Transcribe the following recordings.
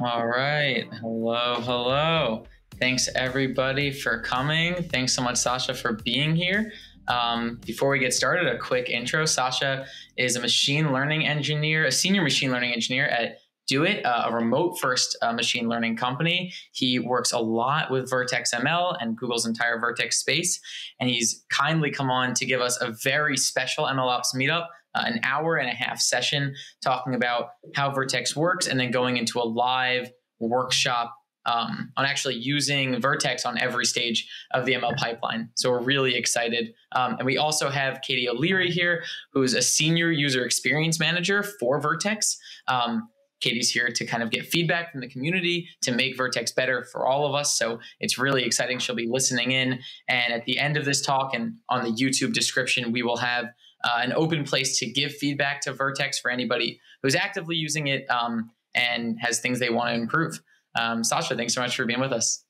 All right. Hello, hello. Thanks everybody for coming. Thanks so much, Sascha, for being here. Um, before we get started, a quick intro. Sascha is a machine learning engineer, a senior machine learning engineer at DoiT, uh, a remote first uh, machine learning company. He works a lot with Vertex ML and Google's entire Vertex space. And he's kindly come on to give us a very special MLOps meetup, uh, an hour and a half session talking about how Vertex works and then going into a live workshop um, on actually using Vertex on every stage of the ML pipeline. So we're really excited. Um, and we also have Katie O'Leary here, who's a senior user experience manager for Vertex. Um, Katie's here to kind of get feedback from the community to make Vertex better for all of us. So it's really exciting. She'll be listening in. And at the end of this talk and on the YouTube description, we will have uh, an open place to give feedback to Vertex for anybody who's actively using it um, and has things they want to improve. Um, Sascha, thanks so much for being with us.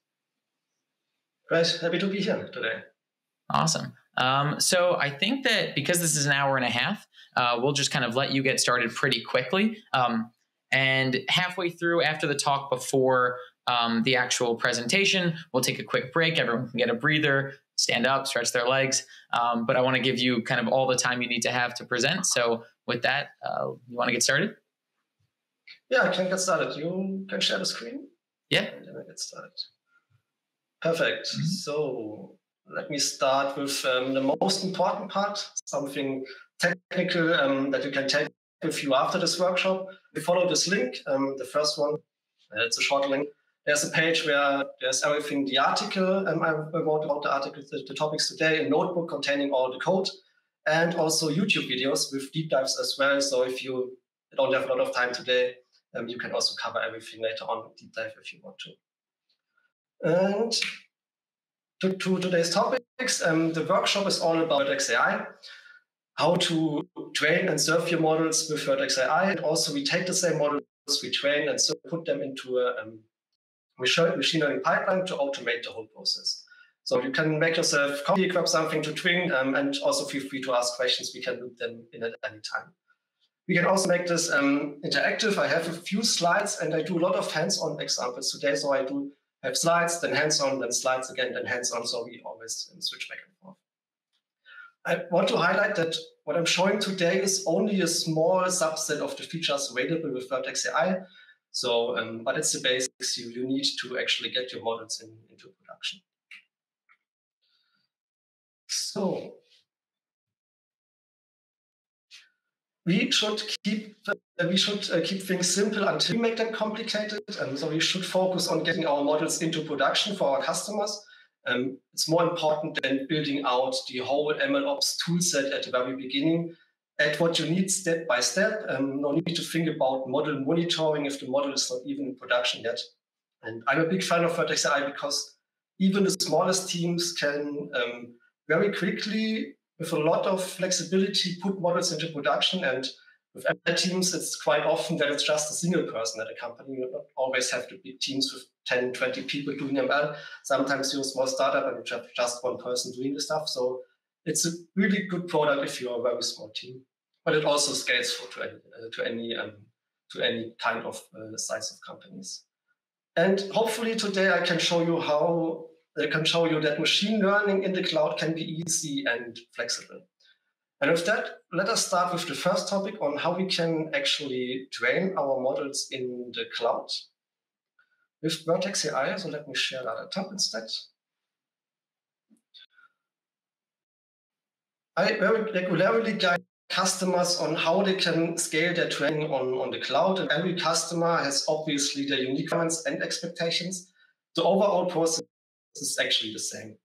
Great. Happy to be here today. Awesome. Um, so I think that because this is an hour and a half, uh, we'll just kind of let you get started pretty quickly. Um, and halfway through, after the talk, before um, the actual presentation, we'll take a quick break. Everyone can get a breather, stand up, stretch their legs. Um, but I want to give you kind of all the time you need to have to present. So with that, uh, you want to get started? Yeah, I can get started. You can share the screen. Yeah. And then I get started. Perfect. Mm-hmm. So let me start with um, the most important part, something technical um, that you can take with you after this workshop. We follow this link, um, the first one, uh, it's a short link. There's a page where there's everything, the article um, I wrote about the article, the, the topics today, a notebook containing all the code, and also YouTube videos with deep dives as well. So if you don't have a lot of time today, um, you can also cover everything later on deep dive if you want to. And to, to today's topics, um, the workshop is all about XAI how to train and serve your models with Vertex AI. And also we take the same models, we train and so put them into a um, machine learning pipeline to automate the whole process. So you can make yourself copy, grab something to train, um, and also feel free to ask questions. We can loop them in at any time. We can also make this um, interactive. I have a few slides and I do a lot of hands-on examples today. So I do have slides, then hands-on, then slides again, then hands-on. So we always um, switch back and forth. I want to highlight that what I'm showing today is only a small subset of the features available with Vertex AI. So, um, but it's the basics you, you need to actually get your models in, into production. So, we should keep uh, we should uh, keep things simple until we make them complicated. And so we should focus on getting our models into production for our customers um, it's more important than building out the whole MLOps toolset at the very beginning. Add what you need step by step. Um, no need to think about model monitoring if the model is not even in production yet. And I'm a big fan of Vertex AI because even the smallest teams can um, very quickly, with a lot of flexibility, put models into production. And with other teams, it's quite often that it's just a single person at a company. You don't always have the big teams with 10, 20 people doing ML. Sometimes you're a small startup and you have just one person doing the stuff. So it's a really good product if you're a very small team. But it also scales for, to any, uh, to any, um, to any kind of uh, size of companies. And hopefully today I can show you how I can show you that machine learning in the cloud can be easy and flexible. And with that, let us start with the first topic on how we can actually train our models in the cloud with Vertex AI. So let me share that at top instead. I very regularly guide customers on how they can scale their training on, on the cloud. And every customer has obviously their unique requirements and expectations. The overall process is actually the same.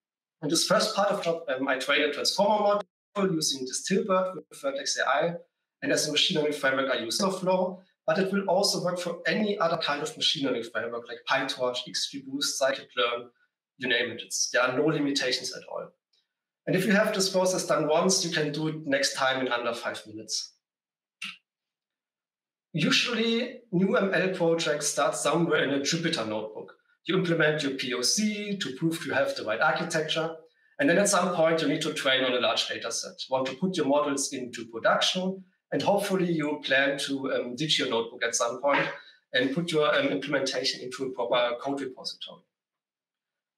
In this first part of job, um, I train a transformer model using DistilBERT with Vertex AI. And as a machine learning framework, I use TensorFlow, but it will also work for any other kind of machine learning framework like PyTorch, XGBoost, scikit-learn, you name it. It's, there are no limitations at all. And if you have this process done once, you can do it next time in under five minutes. Usually, new ML projects start somewhere in a Jupyter notebook. You implement your POC to prove you have the right architecture. And then at some point, you need to train on a large data set. You want to put your models into production, and hopefully you plan to um, ditch your notebook at some point and put your um, implementation into a proper code repository.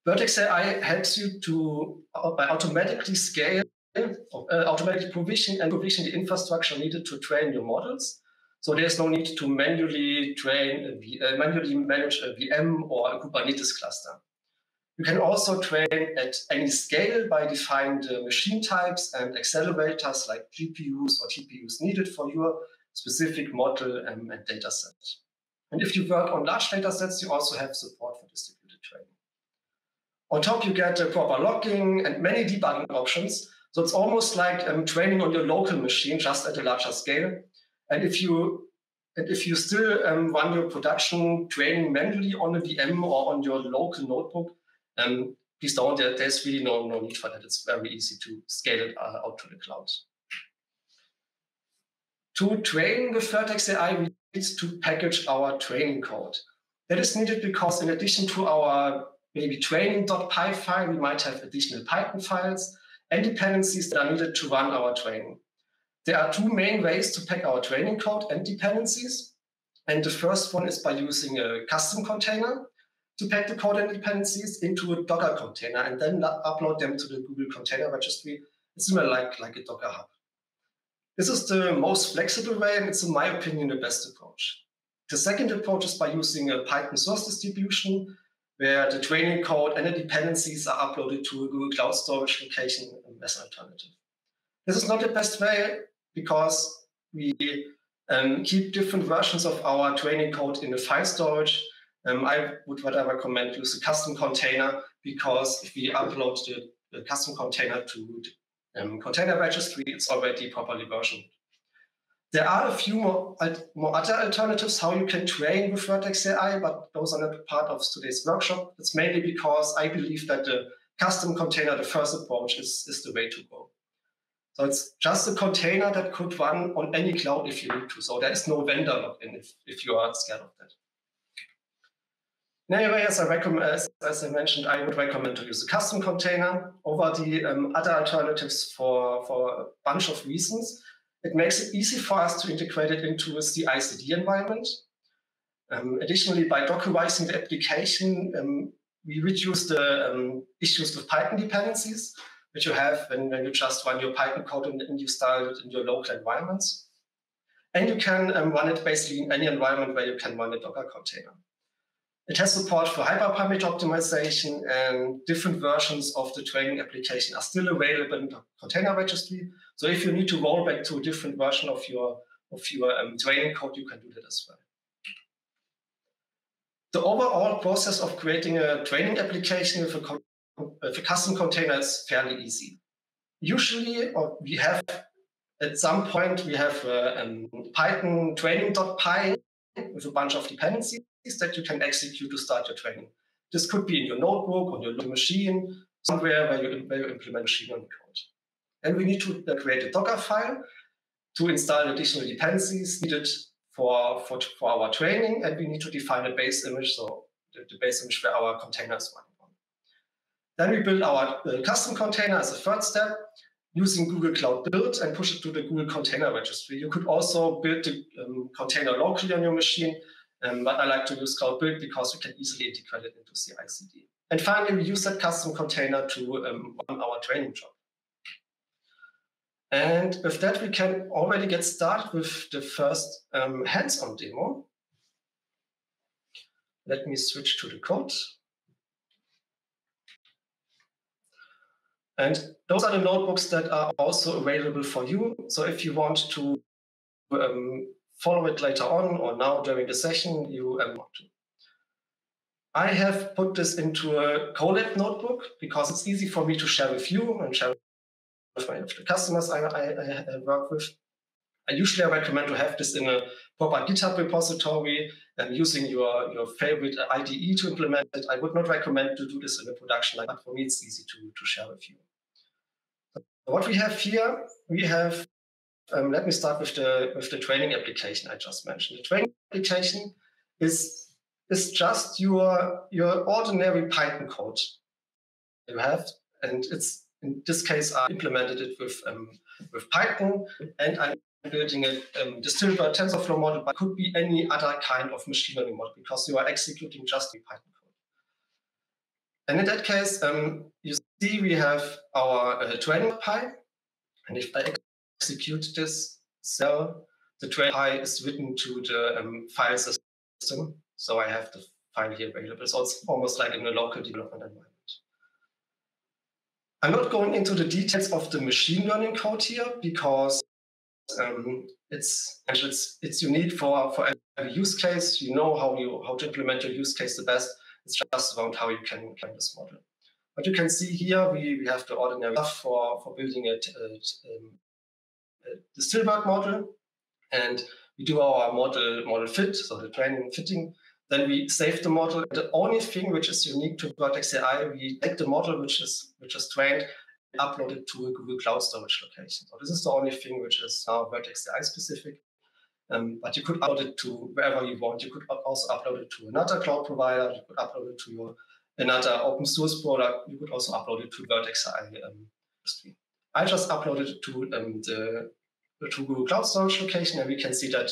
Vertex AI helps you to automatically scale, uh, automatically provision and provision the infrastructure needed to train your models. So there's no need to manually train, a, uh, manually manage a VM or a Kubernetes cluster. You can also train at any scale by defining the machine types and accelerators like GPUs or TPUs needed for your specific model um, and data set. And if you work on large data sets, you also have support for distributed training. On top, you get a proper logging and many debugging options. So it's almost like um, training on your local machine, just at a larger scale. And if you and if you still um, run your production training manually on a VM or on your local notebook, um, please don't. There, there's really no, no need for that. It's very easy to scale it uh, out to the cloud. To train with Vertex AI, we need to package our training code. That is needed because in addition to our maybe training.py file, we might have additional Python files and dependencies that are needed to run our training. There are two main ways to pack our training code and dependencies. And the first one is by using a custom container to pack the code and dependencies into a Docker container and then upload them to the Google Container Registry. It's similar like, like a Docker Hub. This is the most flexible way, and it's, in my opinion, the best approach. The second approach is by using a Python source distribution, where the training code and the dependencies are uploaded to a Google Cloud Storage location as an alternative. This is not the best way because we um, keep different versions of our training code in the file storage um, I would rather recommend use a custom container because if we upload the, the custom container to the um, container registry, it's already properly versioned. There are a few more, more other alternatives how you can train with Vertex AI, but those are not part of today's workshop. It's mainly because I believe that the custom container, the first approach, is, is the way to go. So it's just a container that could run on any cloud if you need to. So there is no vendor lock-in if, if you are scared of that. Anyway, as I, recommend, as, as, I mentioned, I would recommend to use a custom container over the um, other alternatives for, for a bunch of reasons. It makes it easy for us to integrate it into a CI/CD environment. Um, additionally, by Dockerizing the application, um, we reduce the um, issues with Python dependencies, which you have when, when you just run your Python code and, and you start it in your local environments. And you can um, run it basically in any environment where you can run a Docker container. It has support for hyperparameter optimization and different versions of the training application are still available in the container registry. So if you need to roll back to a different version of your, of your um, training code, you can do that as well. The overall process of creating a training application with a, with a custom container is fairly easy. Usually, or we have at some point, we have a, um, Python training.py with a bunch of dependencies that you can execute to start your training. This could be in your notebook, on your machine, somewhere where you, where you implement machine learning code. And we need to create a Docker file to install additional dependencies needed for, for, for our training, and we need to define a base image, so the, the base image where our container is running on. Then we build our uh, custom container as a third step using Google Cloud Build and push it to the Google Container Registry. You could also build the um, container locally on your machine um, but I like to use Cloud Build because we can easily integrate it into CI/CD. And finally, we use that custom container to um, run our training job. And with that, we can already get started with the first um, hands-on demo. Let me switch to the code. And those are the notebooks that are also available for you. So if you want to um, follow it later on or now during the session you want to. I have put this into a Colab notebook because it's easy for me to share with you and share with my the customers I, I, I work with. I usually recommend to have this in a proper GitHub repository and using your, your favorite IDE to implement it. I would not recommend to do this in a production, like but for me it's easy to, to share with you. So what we have here, we have um, let me start with the with the training application I just mentioned. The training application is is just your your ordinary Python code you have, and it's in this case I implemented it with um, with Python, and I'm building a um, distilled TensorFlow model, but could be any other kind of machine learning model because you are executing just the Python code. And in that case, um, you see we have our uh, training pi. And if I execute this cell, the training pi is written to the um, file system. So I have the file here available. So it's almost like in a local development environment. I'm not going into the details of the machine learning code here because um, it's, it's it's unique for for every use case. You know how you how to implement your use case the best. It's just about how you can train this model. But you can see here we, we have the ordinary stuff for for building a, a, um, a model, and we do our model model fit, so the training and fitting. Then we save the model. The only thing which is unique to Vertex AI, we take the model which is which is trained upload it to a Google Cloud Storage location. So this is the only thing which is now Vertex AI specific. Um, but you could upload it to wherever you want. You could also upload it to another cloud provider. You could upload it to your another open source product. You could also upload it to Vertex AI um, stream. I just uploaded it to um, the to Google Cloud Storage location, and we can see that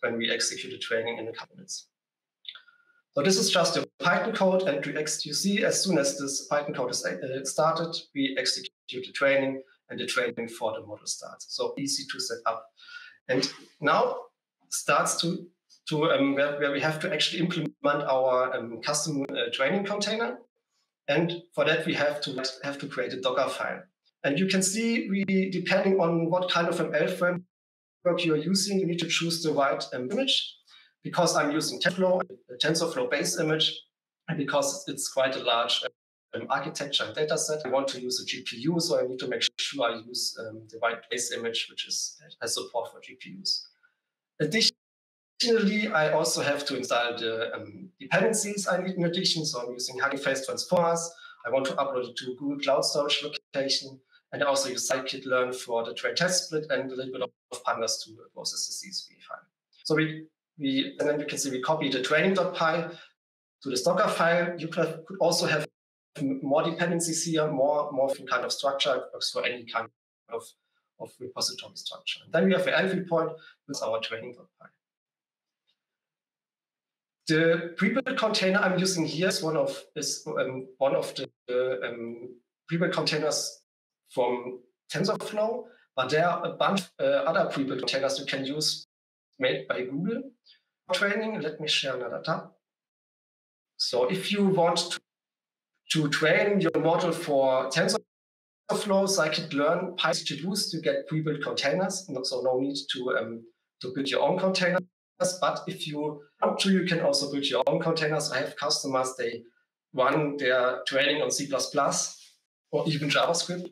when we execute the training in a couple minutes. So this is just a Python code, and you see as soon as this Python code is uh, started, we execute the training, and the training for the model starts. So easy to set up. And now starts to to um, where, where we have to actually implement our um, custom uh, training container. And for that, we have to have to create a Docker file. And you can see we, depending on what kind of ML framework you're using, you need to choose the right um, image because I'm using TensorFlow, a TensorFlow base image, and because it's quite a large um, architecture and data set, I want to use a GPU, so I need to make sure I use um, the right base image, which is has support for GPUs. Additionally, I also have to install the um, dependencies I need in addition. So I'm using Hugging Face transformers. I want to upload it to Google Cloud Storage location. And also use scikit-learn for the train test split and a little bit of pandas to process the CSV file. So we we, and then you can see we copy the training.py to the Docker file. You could, also have more dependencies here, more, more kind of structure. It works for any kind of, of repository structure. And then we have the entry point with our training.py. The pre-built container I'm using here is one of is um, one of the um, pre-built containers from TensorFlow, but there are a bunch of uh, other pre-built containers you can use made by Google For training. Let me share another tab. So if you want to, to train your model for TensorFlow, scikit-learn, Python to use to get pre-built containers. So no need to, um, to build your own containers. But if you want to, you can also build your own containers. I have customers, they run their training on C++ or even JavaScript.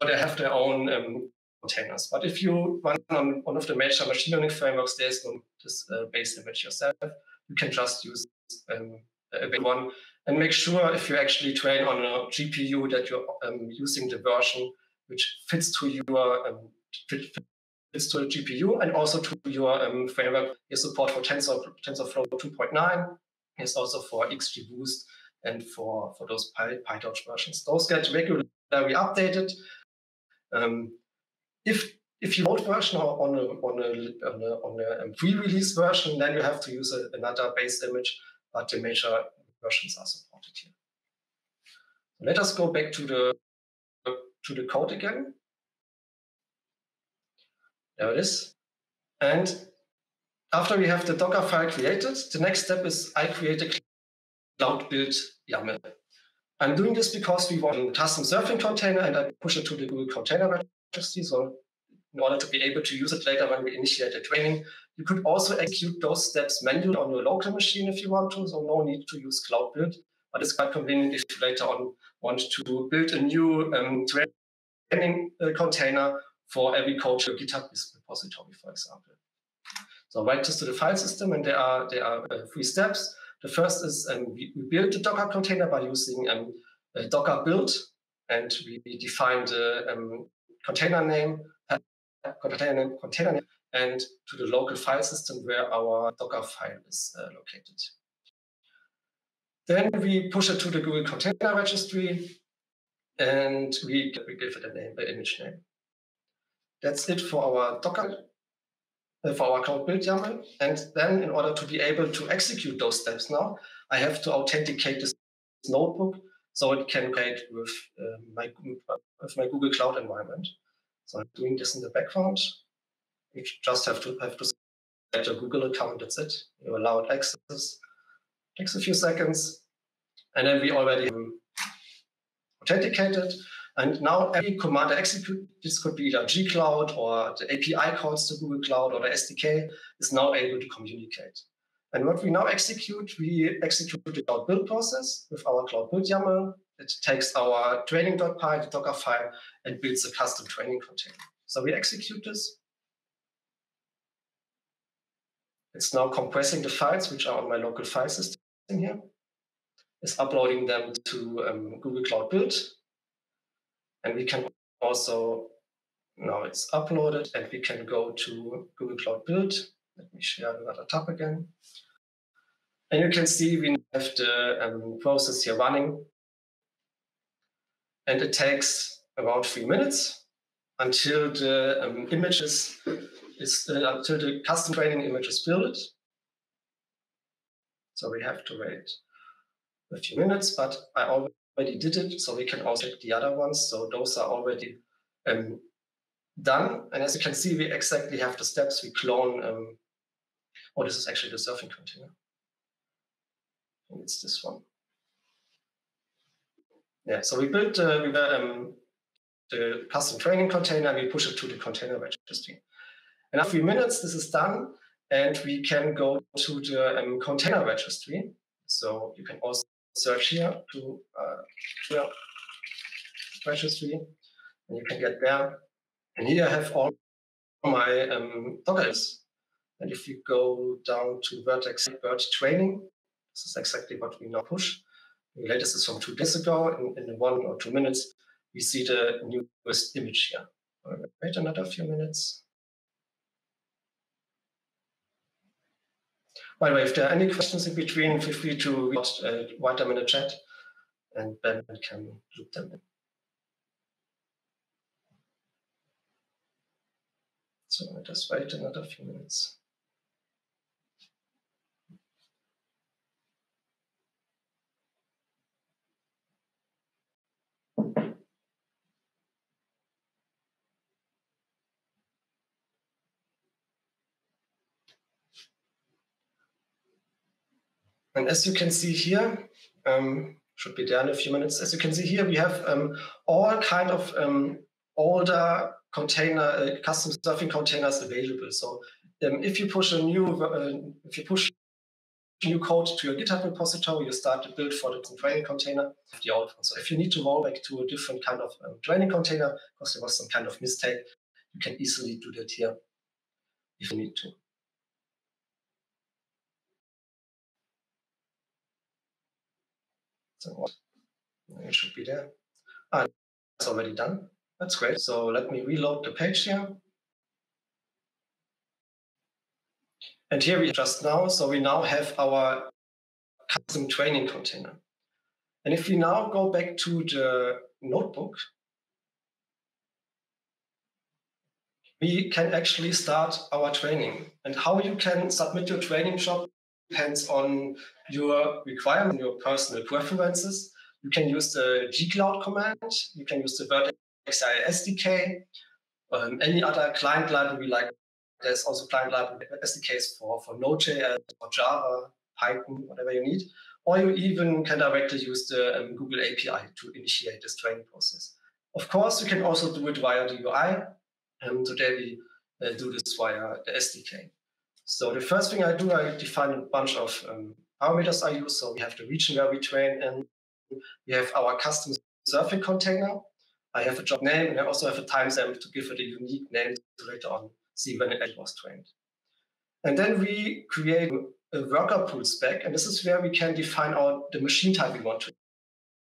They have their own um, containers. But if you run on one of the major machine learning frameworks, there's no this uh, base image yourself. You can just use um, a big one and make sure if you actually train on a GPU that you're um, using the version which fits to your um, fit, fits to the GPU and also to your um, framework. Your support for Tensor, TensorFlow 2.9 is also for XGBoost and for, for those PyTorch versions. Those get regularly updated. Um, if if you load version on a on a on a, on a um, pre-release version, then you have to use a, another base image, but the major versions are supported here. Let us go back to the to the code again. There it is. And after we have the Docker file created, the next step is I create a cloud build YAML. I'm doing this because we want a custom serving container and I push it to the Google Container Registry. So in order to be able to use it later when we initiate the training. You could also execute those steps manually on your local machine if you want to, so no need to use Cloud Build. But it's quite convenient if you later on want to build a new um, training uh, container for every code your GitHub repository, for example. So write this to the file system, and there are there are uh, three steps. The first is um, we, build the Docker container by using um, Docker build, and we define the um, container name, container, name, container name and to the local file system where our Docker file is uh, located. Then we push it to the Google Container Registry and we, we give it a name, an image name. That's it for our Docker, uh, for our cloud build YAML. And then in order to be able to execute those steps now, I have to authenticate this notebook so it can create with, uh, my, with my Google Cloud environment. So I'm doing this in the background. You just have to have to set your Google account. That's it. You allowed access. Takes a few seconds, and then we already authenticated. And now every command I execute, this could be either G-Cloud or the API calls to Google Cloud or the SDK, is now able to communicate. And what we now execute, we execute the cloud build process with our cloud build YAML. It takes our training.py, the Docker file, and builds a custom training container. So we execute this. It's now compressing the files, which are on my local file system here. It's uploading them to um, Google Cloud Build. And we can also, now it's uploaded, and we can go to Google Cloud Build let me share another tab again. And you can see we have the um, process here running. And it takes about three minutes until the um, images is uh, until the custom training image is built. So we have to wait a few minutes, but I already did it, so we can also take the other ones. So those are already um, done. And as you can see, we exactly have the steps. We clone um, Oh, this is actually the serving container. And it's this one. Yeah, so we built uh, we were, um, the custom training container we push it to the container registry. In a few minutes, this is done, and we can go to the um, container registry. So you can also search here to uh, registry, and you can get there. And here I have all my um, Dockers and if you go down to Vertex BERT training, this is exactly what we now push. The latest is from two days ago. In, in one or two minutes, we see the newest image here. Wait another few minutes. By the way, if there are any questions in between, feel free to uh, write them in the chat and Ben can loop them in. So I just wait another few minutes. And as you can see here, um, should be there in a few minutes. As you can see here, we have um, all kind of um, older container, uh, custom serving containers available. So um, if you push a new, uh, if you push new code to your GitHub repository, you start to build for the training container, the old one. So if you need to roll back to a different kind of um, training container because there was some kind of mistake, you can easily do that here if you need to. So it should be there. Ah, it's already done. That's great. So let me reload the page here. And here we just now, so we now have our custom training container. And if we now go back to the notebook, we can actually start our training. And how you can submit your training job depends on your requirement, your personal preferences. You can use the gcloud command. You can use the Vertex AI SDK. Um, any other client library like there's also client library SDKs for, for Node.js or Java, Python, whatever you need. Or you even can directly use the um, Google API to initiate this training process. Of course, you can also do it via the UI. And today we uh, do this via the SDK. So the first thing I do, I define a bunch of um, parameters I use. So we have the region where we train and we have our custom serving container. I have a job name and I also have a timestamp to give it a unique name to later on see when it was trained. And then we create a worker pool spec, and this is where we can define our the machine type we want to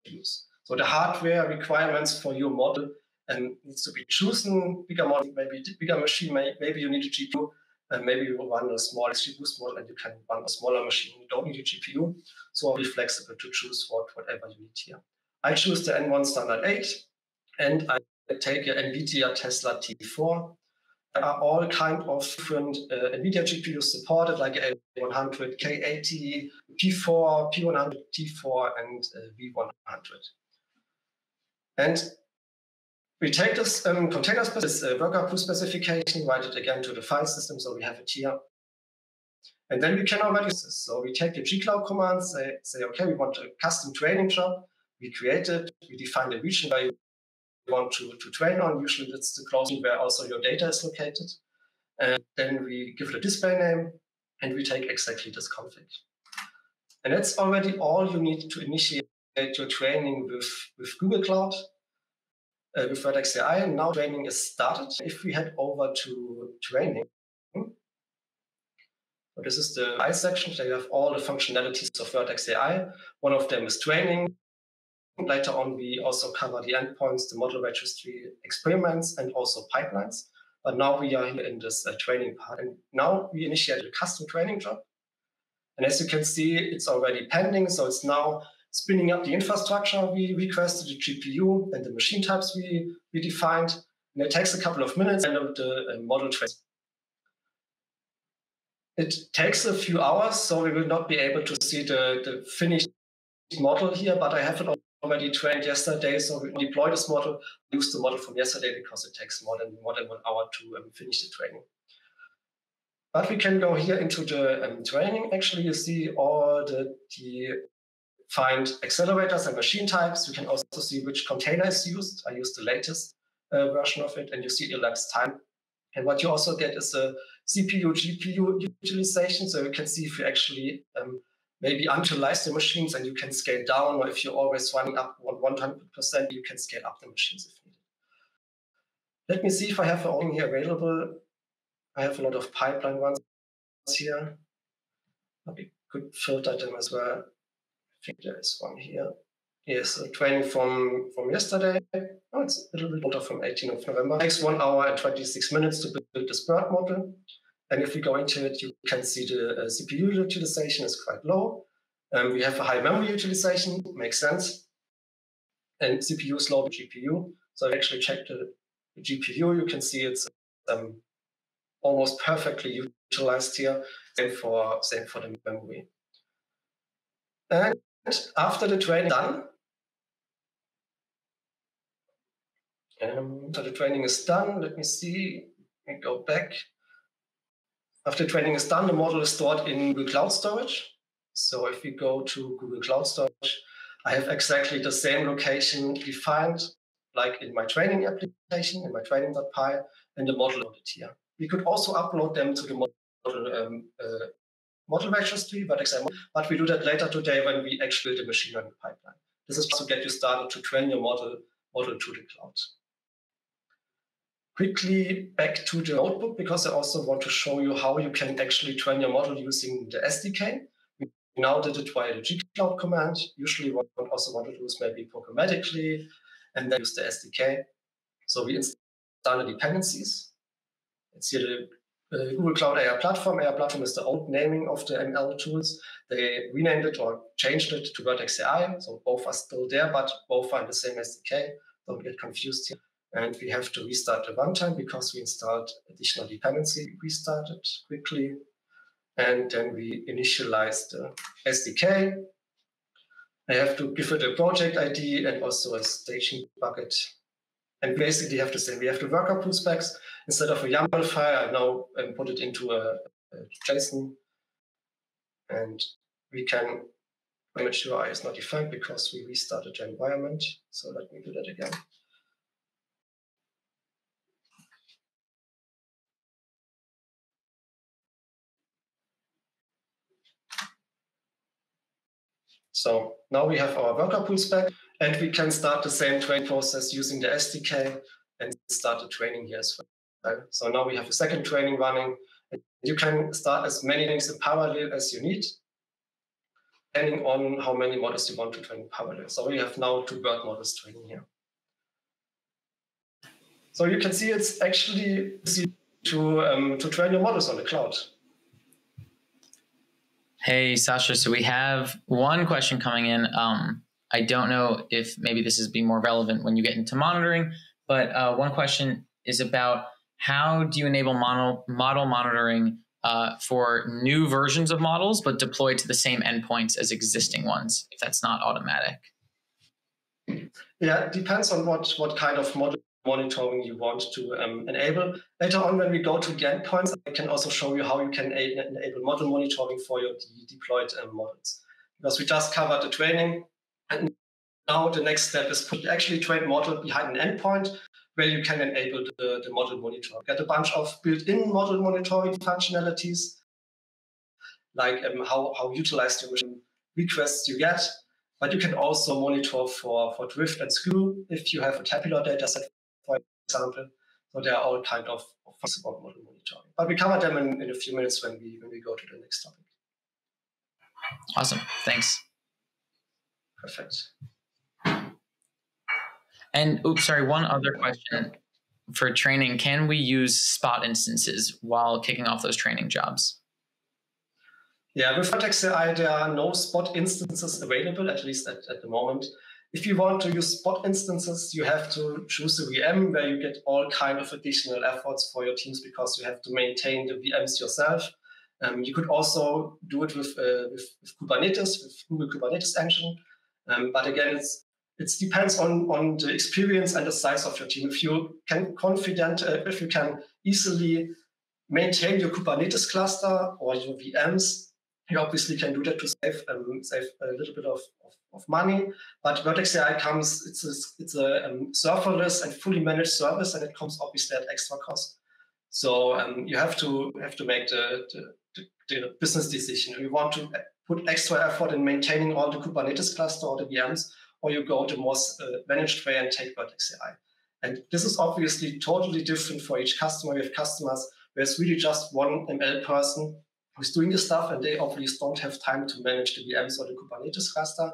use. So the hardware requirements for your model and needs to be chosen. Bigger model, maybe bigger machine, maybe you need a GPU, and maybe you run a small XGBoost model and you can run a smaller machine. You don't need a GPU. So I'll be flexible to choose what whatever you need here. I choose the N1 standard 8 and I take a NVIDIA Tesla T4 There are all kind of different uh, NVIDIA GPUs supported, like A100, K80, P4, P100, T4, and uh, V100. And we take this um, container this uh, worker pool specification, write it again to the file system, so we have it here. And then we can already use this. So we take the gcloud command, say, say, okay, we want a custom training job. We create it, we define the region where you want to, to train on. Usually it's the closing where also your data is located. And then we give it a display name and we take exactly this config. And that's already all you need to initiate your training with, with Google Cloud, uh, with Vertex AI. And now training is started. If we head over to training, so this is the I section. There you have all the functionalities of Vertex AI. One of them is training. Later on, we also cover the endpoints, the model registry experiments, and also pipelines. But now we are here in this uh, training part. And now we initiate a custom training job. And as you can see, it's already pending. So it's now spinning up the infrastructure we requested, the GPU and the machine types we, we defined. And it takes a couple of minutes and the uh, model train. It takes a few hours, so we will not be able to see the, the finished model here, but I have it already trained yesterday, so we deploy this model, use the model from yesterday because it takes more than more than one hour to um, finish the training. But we can go here into the um, training. Actually, you see all the, the find accelerators and machine types. You can also see which container is used. I used the latest uh, version of it, and you see elapsed time. And what you also get is a CPU GPU utilization. So you can see if you actually um, maybe utilize the machines and you can scale down, or if you're always running up 100%, you can scale up the machines if needed. Let me see if I have only available. I have a lot of pipeline ones here. We could filter them as well. There is one here. Yes, training from, from yesterday. Oh, it's a little bit older from 18th of November. It takes one hour and 26 minutes to build this BERT model. And if we go into it, you can see the uh, CPU utilization is quite low. Um, we have a high memory utilization, makes sense. And CPU is low GPU. So I actually checked the, the GPU. You can see it's um, almost perfectly utilized here. Same for same for the memory. And after the training done, um, so the training is done. Let me see. Let me go back. After training is done, the model is stored in Google Cloud Storage. So if we go to Google Cloud Storage, I have exactly the same location defined like in my training application, in my training.py, and the model loaded here. We could also upload them to the model, um, uh, model registry, but, but we do that later today when we actually build a machine learning pipeline. This is to get you started to train your model, model to the cloud quickly back to the notebook because I also want to show you how you can actually train your model using the SDK. We now did it via the gcloud command. Usually what we also want to do is maybe programmatically and then use the SDK. So we install the dependencies. It's here the uh, Google Cloud AI Platform. AI Platform is the old naming of the ML tools. They renamed it or changed it to Vertex AI. So both are still there, but both are in the same SDK. Don't get confused here and we have to restart the runtime because we installed additional dependency. We restarted quickly, and then we initialize the SDK. I have to give it a project ID and also a staging bucket. And basically have to say we have the worker pool specs. Instead of a YAML file, I now um, put it into a, a JSON. And we can image UI is not defined because we restarted the environment. So let me do that again. So now we have our worker pool spec and we can start the same training process using the SDK and start the training here as well. So now we have a second training running. You can start as many things in parallel as you need, depending on how many models you want to train in parallel. So we have now two BERT models training here. So you can see it's actually easy to, um, to train your models on the cloud. Hey, Sascha. So we have one question coming in. Um, I don't know if maybe this is being more relevant when you get into monitoring, but uh, one question is about how do you enable model, model monitoring uh, for new versions of models, but deployed to the same endpoints as existing ones, if that's not automatic? Yeah, it depends on what, what kind of model monitoring you want to um, enable. Later on, when we go to the endpoints, I can also show you how you can enable model monitoring for your de deployed um, models. Because we just covered the training, and now the next step is put actually trained model behind an endpoint where you can enable the, the model monitoring. Get a bunch of built-in model monitoring functionalities, like um, how, how utilized your requests you get, but you can also monitor for, for drift and skew if you have a tabular data set, for example. So there are all kind of, of about model monitoring. But we cover them in, in a few minutes when we when we go to the next topic. Awesome. Thanks. Perfect. And oops, sorry, one other question for training. Can we use spot instances while kicking off those training jobs? Yeah, with Vertex AI, there are no spot instances available, at least at, at the moment. If you want to use spot instances, you have to choose a VM where you get all kind of additional efforts for your teams because you have to maintain the VMs yourself. Um, you could also do it with, uh, with, with, Kubernetes, with Google Kubernetes Engine. Um, but again, it's it depends on, on the experience and the size of your team. If you can confident, uh, if you can easily maintain your Kubernetes cluster or your VMs, you obviously can do that to save um, save a little bit of, of, of, money. But Vertex AI comes, it's a, it's a um, serverless and fully managed service, and it comes obviously at extra cost. So um, you have to have to make the, the, the, business decision. You want to put extra effort in maintaining all the Kubernetes cluster or the VMs, or you go the more uh, managed way and take Vertex AI. And this is obviously totally different for each customer. We have customers where it's really just one ML person who's doing the stuff, and they obviously don't have time to manage the VMs or the Kubernetes cluster.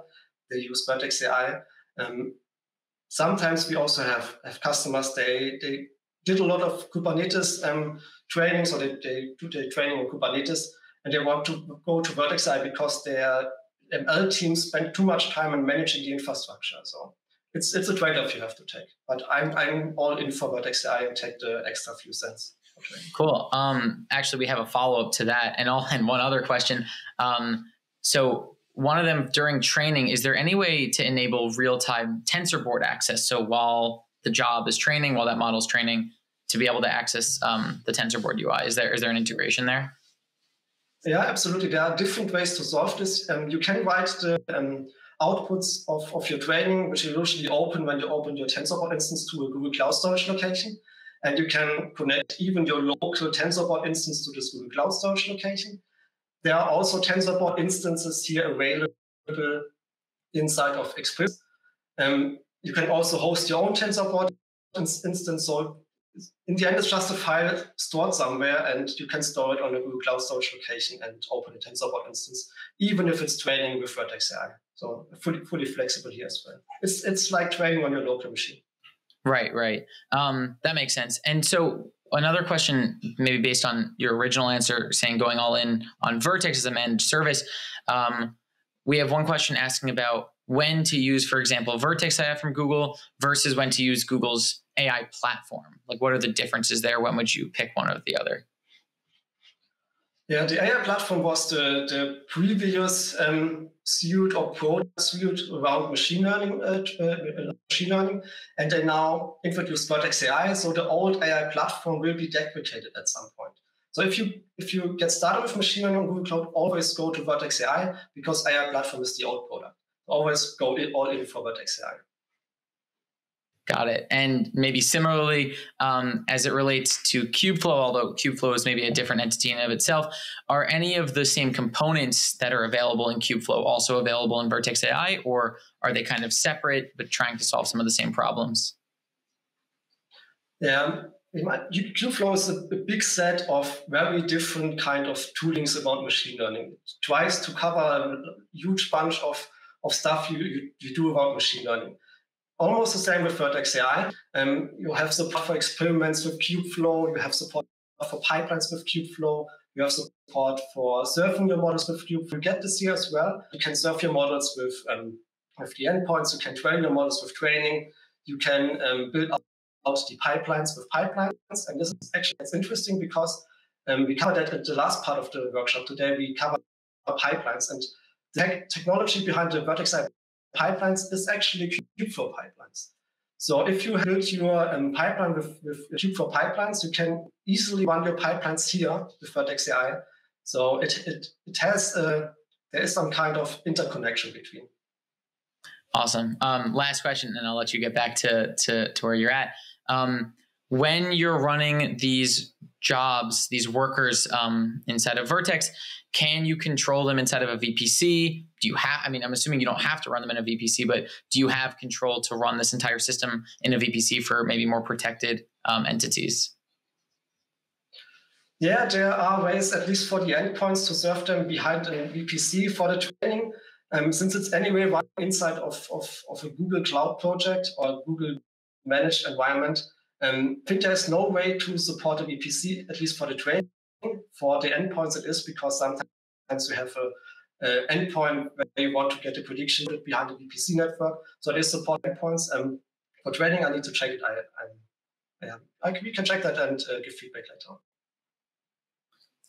They use Vertex AI. Um, sometimes we also have, have customers, they, they did a lot of Kubernetes um, training, so they, they do the training on Kubernetes, and they want to go to Vertex AI because their ML teams spend too much time on managing the infrastructure. So it's it's a trade-off you have to take. But I'm I'm all in for Vertex AI and take the extra few cents. Okay. Cool. Um, actually, we have a follow up to that, and all and one other question. Um, so one of them during training, is there any way to enable real time TensorBoard access? So while the job is training, while that model is training, to be able to access um, the TensorBoard UI, is there is there an integration there? Yeah, absolutely. There are different ways to solve this. Um, you can write the um, outputs of, of your training, which you usually open when you open your TensorBoard instance to a Google Cloud Storage location. And you can connect even your local TensorBoard instance to this Google Cloud Storage location. There are also TensorBoard instances here available inside of Express. Um, you can also host your own TensorBoard instance. So in the end, it's just a file stored somewhere, and you can store it on a Google Cloud Storage location and open a TensorBoard instance, even if it's training with Vertex AI. So fully, fully flexible here as well. It's, it's like training on your local machine. Right, right. Um, that makes sense. And so another question, maybe based on your original answer, saying going all in on Vertex as a managed service. Um, we have one question asking about when to use, for example, Vertex AI from Google versus when to use Google's AI platform. Like, what are the differences there? When would you pick one or the other? Yeah, the AI platform was the, the previous um, suite or product suite around machine learning, uh, uh, machine learning, and they now introduced Vertex AI. So the old AI platform will be deprecated at some point. So if you if you get started with machine learning on Google Cloud, always go to Vertex AI because AI platform is the old product. Always go in, all in for Vertex AI. Got it. And maybe similarly, um, as it relates to Kubeflow, although Kubeflow is maybe a different entity in of itself, are any of the same components that are available in Kubeflow also available in Vertex AI, or are they kind of separate but trying to solve some of the same problems? Yeah, Kubeflow is a, big set of very different kind of toolings about machine learning. It tries to cover a huge bunch of, of stuff you, you, you do about machine learning almost the same with Vertex AI. Um, you have support for experiments with Kubeflow. You have support for pipelines with Kubeflow. You have support for serving your models with Kubeflow. You get this here as well. You can serve your models with, um, with the endpoints. You can train your models with training. You can um, build out the pipelines with pipelines. And this is actually it's interesting because um, we covered that at the last part of the workshop today. We covered pipelines and the technology behind the Vertex AI pipelines is actually Kubeflow pipelines. So if you build your um, pipeline with, with Kubeflow pipelines, you can easily run your pipelines here with Vertex AI. So it, it, it has, a, there is some kind of interconnection between. Awesome. Um, last question, and I'll let you get back to, to, to where you're at. Um, when you're running these jobs, these workers um, inside of Vertex, can you control them inside of a VPC? Do you have, I mean, I'm assuming you don't have to run them in a VPC, but do you have control to run this entire system in a VPC for maybe more protected um, entities? Yeah, there are ways, at least for the endpoints, to serve them behind a VPC for the training. Um, since it's anyway one inside of, of, of a Google Cloud project or Google managed environment, um, I think there's no way to support a VPC, at least for the training. For the endpoints, it is because sometimes you have a, endpoint where you want to get a prediction behind the VPC network. So they support endpoints. Um, for training, I need to check it. I, yeah, I, we can check that and uh, give feedback later on.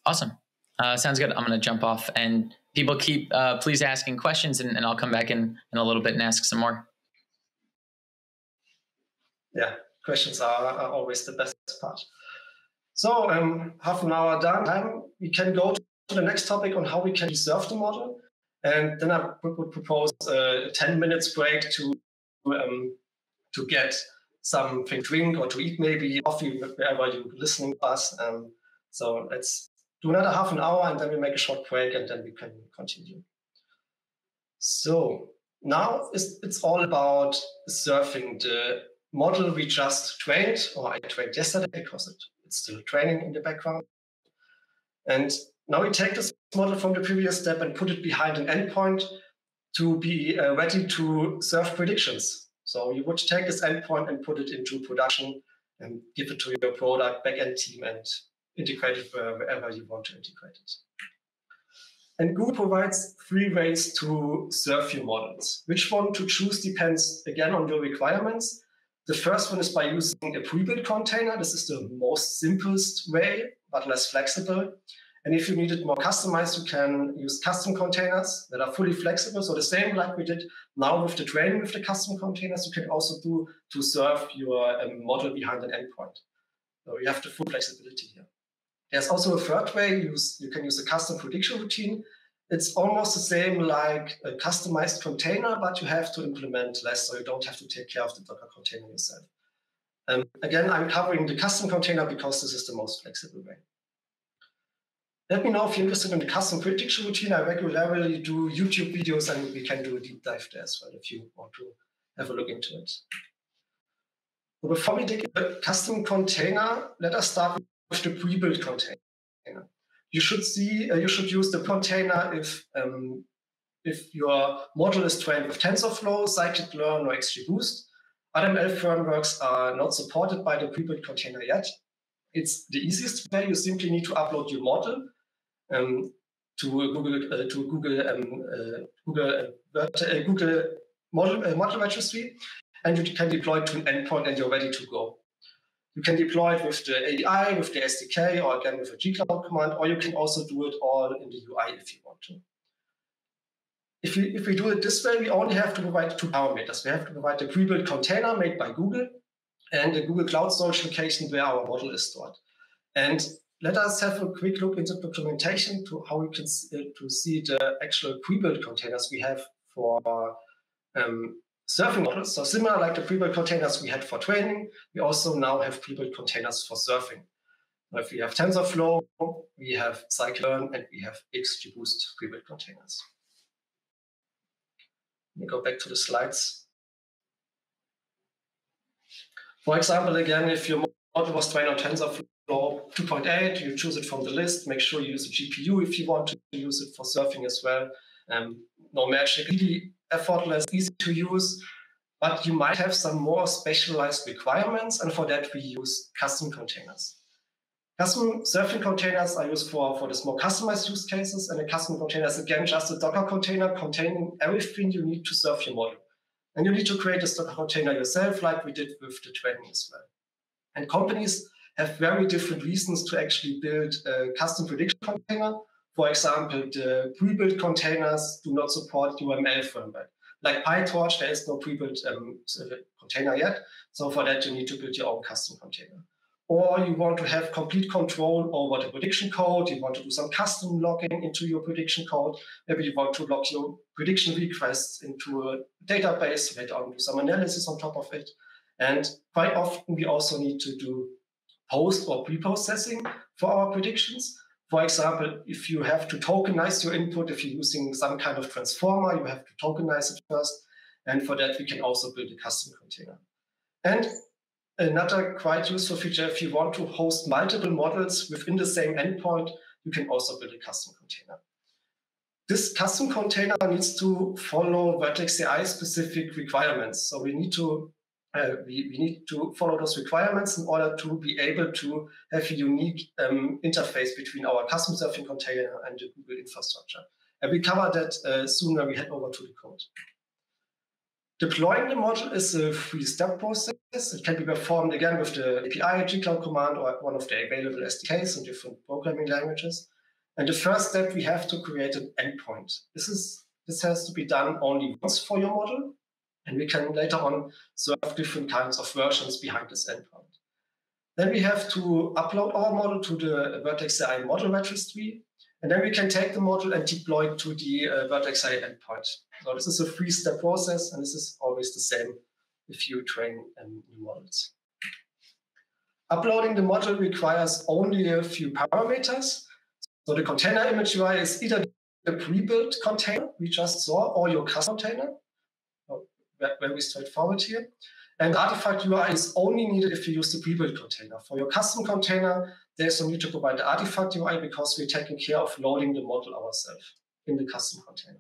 Awesome. Uh, sounds good. I'm going to jump off and people keep uh, please asking questions and, and I'll come back in, in a little bit and ask some more. Yeah, questions are, are always the best part. So um, half an hour done. Time we can go to the next topic on how we can reserve the model, and then I would propose a 10 minutes break to um, to get something to drink or to eat, maybe coffee wherever you're listening to us. Um, so let's do another half an hour, and then we make a short break, and then we can continue. So now it's, it's all about serving the model we just trained, or I trained yesterday because it, it's still training in the background. And now we take this model from the previous step and put it behind an endpoint to be uh, ready to serve predictions. So you would take this endpoint and put it into production and give it to your product backend team and integrate it wherever you want to integrate it. And Google provides three ways to serve your models. Which one to choose depends again on your requirements the first one is by using a pre-built container. This is the most simplest way, but less flexible. And if you need it more customized, you can use custom containers that are fully flexible. So the same like we did now with the training with the custom containers, you can also do to serve your um, model behind an endpoint. So you have the full flexibility here. There's also a third way. Use, you can use a custom prediction routine it's almost the same like a customized container, but you have to implement less, so you don't have to take care of the Docker container yourself. Um, again, I'm covering the custom container because this is the most flexible way. Let me know if you're interested in the custom prediction routine. I regularly do YouTube videos and we can do a deep dive there as well if you want to have a look into it. But before we dig into the custom container, let us start with the pre-built container you should see uh, you should use the container if um, if your model is trained with TensorFlow, scikit-learn, or XGBoost. RML frameworks are not supported by the pre-built container yet. It's the easiest way. You simply need to upload your model um, to Google uh, to Google um, uh, Google uh, Google model uh, model registry, and you can deploy it to an endpoint, and you're ready to go. You can deploy it with the API, with the SDK, or again with a gcloud command, or you can also do it all in the UI if you want to. If we, if we do it this way, we only have to provide two parameters. We have to provide the pre-built container made by Google and the Google Cloud Storage location where our model is stored. And let us have a quick look into documentation to how we can see, uh, to see the actual pre-built containers we have for um, serving models. So similar like the pre-built containers we had for training, we also now have pre-built containers for serving. If we have TensorFlow, we have scikit-learn, and we have XGBoost pre-built containers. Let me go back to the slides. For example, again, if your model was trained on TensorFlow 2.8, you choose it from the list. Make sure you use a GPU if you want to use it for serving as well. Um, no magic, really effortless, easy to use, but you might have some more specialized requirements. And for that, we use custom containers. Custom serving containers are used for, for this more customized use cases. And a custom container is again just a Docker container containing everything you need to serve your model. And you need to create a Docker container yourself, like we did with the training as well. And companies have very different reasons to actually build a custom prediction container. For example, the pre-built containers do not support UML firmware. Like PyTorch, there is no pre-built um, container yet. So for that, you need to build your own custom container. Or you want to have complete control over the prediction code. You want to do some custom logging into your prediction code. Maybe you want to log your prediction requests into a database, later on do some analysis on top of it. And quite often we also need to do post or pre-processing for our predictions. For example, if you have to tokenize your input, if you're using some kind of transformer, you have to tokenize it first. And for that, we can also build a custom container. And another quite useful feature, if you want to host multiple models within the same endpoint, you can also build a custom container. This custom container needs to follow Vertex AI specific requirements. So we need to uh, we, we, need to follow those requirements in order to be able to have a unique um, interface between our custom serving container and the Google infrastructure. And we cover that uh, soon when we head over to the code. Deploying the model is a three-step process. It can be performed again with the API, gcloud command, or one of the available SDKs in different programming languages. And the first step, we have to create an endpoint. This is this has to be done only once for your model, and we can later on serve different kinds of versions behind this endpoint. Then we have to upload our model to the Vertex AI model registry. And then we can take the model and deploy it to the uh, Vertex AI endpoint. So this is a three-step process, and this is always the same if you train um, new models. Uploading the model requires only a few parameters. So the container image URI is either the pre-built container we just saw or your custom container very straightforward here. And artifact URI is only needed if you use the pre-built container. For your custom container, there's no need to provide the artifact URI because we're taking care of loading the model ourselves in the custom container.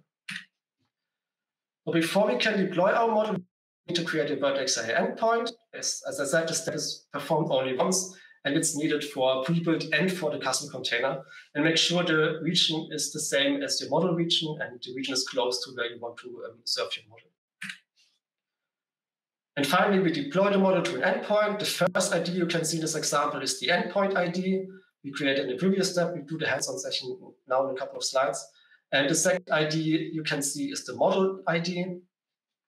But before we can deploy our model, we need to create a Vertex AI endpoint. As, as I said, the step is performed only once, and it's needed for pre-built and for the custom container. And make sure the region is the same as your model region, and the region is close to where you want to um, serve your model. And finally, we deploy the model to an endpoint. The first ID you can see in this example is the endpoint ID. We created in the previous step. We do the hands-on session now in a couple of slides. And the second ID you can see is the model ID.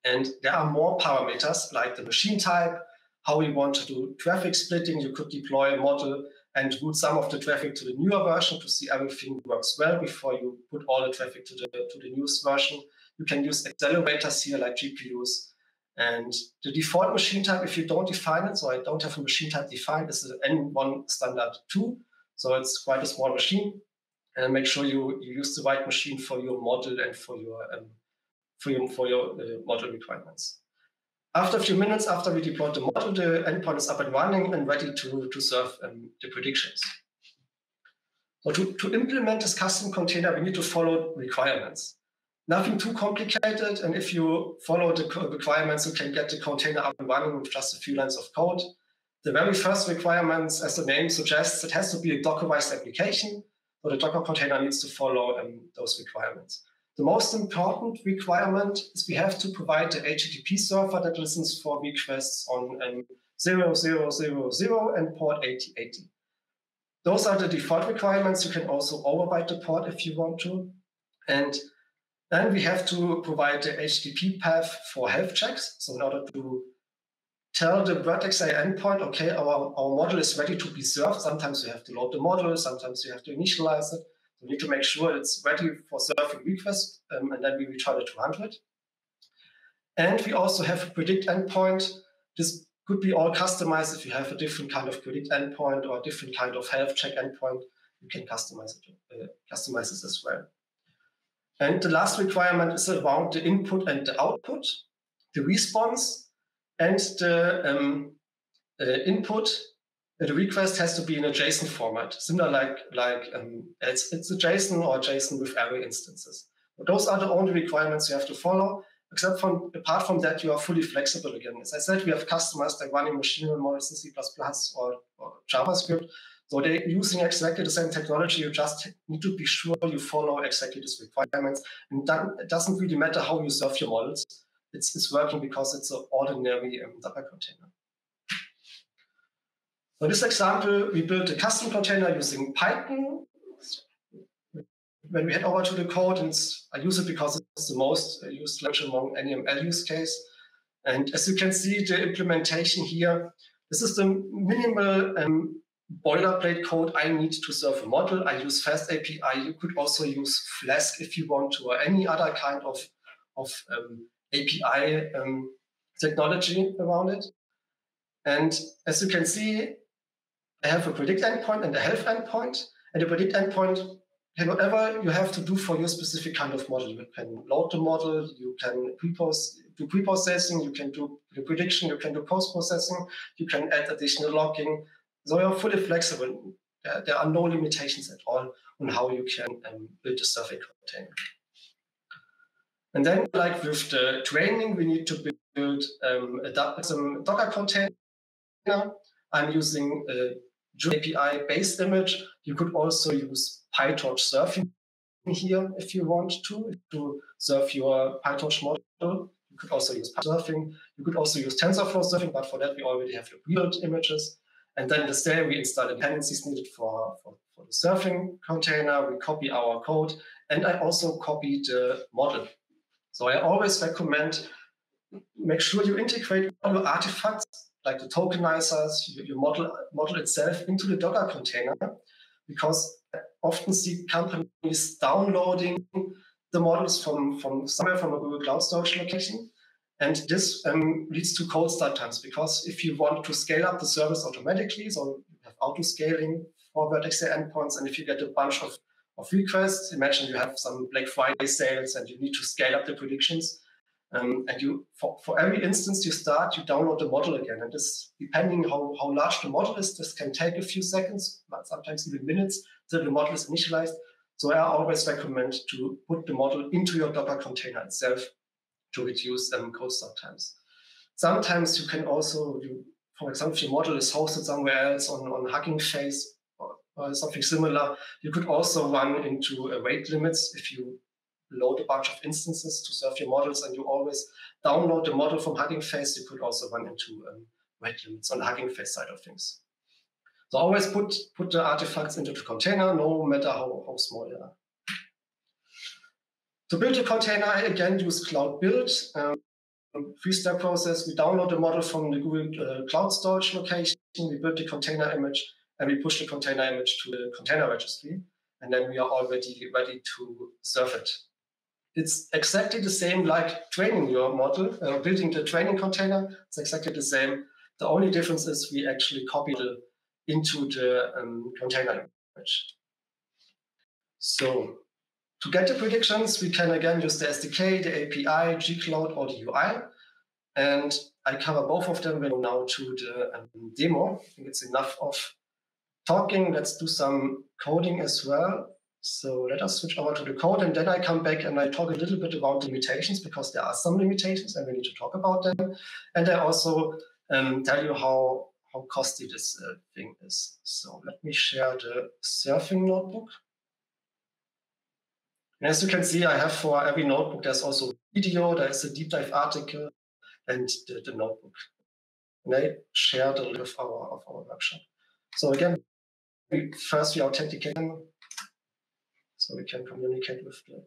And there are more parameters like the machine type, how we want to do traffic splitting. You could deploy a model and route some of the traffic to the newer version to see everything works well before you put all the traffic to the, to the newest version. You can use accelerators here like GPUs and the default machine type, if you don't define it, so I don't have a machine type defined, This is an N1 standard 2. So it's quite a small machine. And make sure you, you use the right machine for your model and for your um, for your, for your uh, model requirements. After a few minutes after we deployed the model, the endpoint is up and running and ready to, to serve um, the predictions. So to, to implement this custom container, we need to follow requirements nothing too complicated. And if you follow the requirements, you can get the container up and running with just a few lines of code. The very first requirements, as the name suggests, it has to be a Dockerized application. So the Docker container needs to follow um, those requirements. The most important requirement is we have to provide the HTTP server that listens for requests on um, 0000 and port 8080. Those are the default requirements. You can also override the port if you want to. And then we have to provide the HTTP path for health checks. So in order to tell the Vertex AI endpoint, okay, our, our model is ready to be served. Sometimes you have to load the model, sometimes you have to initialize it. So we need to make sure it's ready for serving requests, um, and then we return it to 100. And we also have a predict endpoint. This could be all customized if you have a different kind of predict endpoint or a different kind of health check endpoint. You can customize it, uh, customize this as well. And the last requirement is around the input and the output, the response, and the um, uh, input. The request has to be in a JSON format, similar like like um, it's it's a JSON or JSON with array instances. But those are the only requirements you have to follow. Except from apart from that, you are fully flexible again. As I said, we have customers like running machine learning models in C++ or, or JavaScript. So they're using exactly the same technology. You just need to be sure you follow exactly these requirements. And that, it doesn't really matter how you serve your models. It's, it's working because it's an ordinary um, Docker container. For this example, we built a custom container using Python. When we head over to the code, and I use it because it's the most used language among any ML use case. And as you can see, the implementation here, this is the minimal um, boilerplate code I need to serve a model. I use Fast API. You could also use Flask if you want to, or any other kind of, of um, API um, technology around it. And as you can see, I have a predict endpoint and a health endpoint. And the predict endpoint, whatever you have to do for your specific kind of model. You can load the model, you can pre-post, do pre-processing, you can do the prediction, you can do post-processing, you can add additional logging. So you're fully flexible. There, there are no limitations at all on how you can um, build a survey container. And then, like with the training, we need to build um, a, some Docker container. I'm using a Jupyter API based image. You could also use PyTorch serving here if you want to, to serve your PyTorch model. You could also use serving. You could also use TensorFlow serving, but for that we already have the built images. And then the same, we install dependencies needed for, for, for the serving container. We copy our code, and I also copy the model. So I always recommend make sure you integrate all your artifacts like the tokenizers, your model model itself into the Docker container, because I often see companies downloading the models from, from somewhere from a Google Cloud Storage location. And this um, leads to cold start times because if you want to scale up the service automatically, so you have auto scaling for Vertex endpoints, and if you get a bunch of, of requests, imagine you have some Black Friday sales and you need to scale up the predictions. Um, and you, for, for every instance you start, you download the model again. And this, depending how, how large the model is, this can take a few seconds, but sometimes even minutes till the model is initialized. So I always recommend to put the model into your Docker container itself to reduce um, cold start times. Sometimes you can also, you, for example, if your model is hosted somewhere else on, on Hugging Face or, or something similar, you could also run into uh, limits if you load a bunch of instances to serve your models and you always download the model from Hugging Face, you could also run into um, limits on the Hugging Face side of things. So always put, put the artifacts into the container, no matter how, how small they are. To build a container, I again use Cloud Build. Um, three-step process. We download the model from the Google uh, Cloud Storage location. We build the container image, and we push the container image to the container registry. And then we are already ready to serve it. It's exactly the same like training your model, uh, building the training container. It's exactly the same. The only difference is we actually copy it into the um, container image. So to get the predictions, we can again use the SDK, the API, gcloud, or the UI. And I cover both of them. We go now to the um, demo. I think it's enough of talking. Let's do some coding as well. So let us switch over to the code and then I come back and I talk a little bit about limitations because there are some limitations and we need to talk about them. And I also um, tell you how, how costly this uh, thing is. So let me share the serving notebook. And as you can see, I have for every notebook, there's also video, there's a deep dive article and the, the notebook. And I share the link of our, of our workshop. So again, we, first we authenticate so we can communicate with the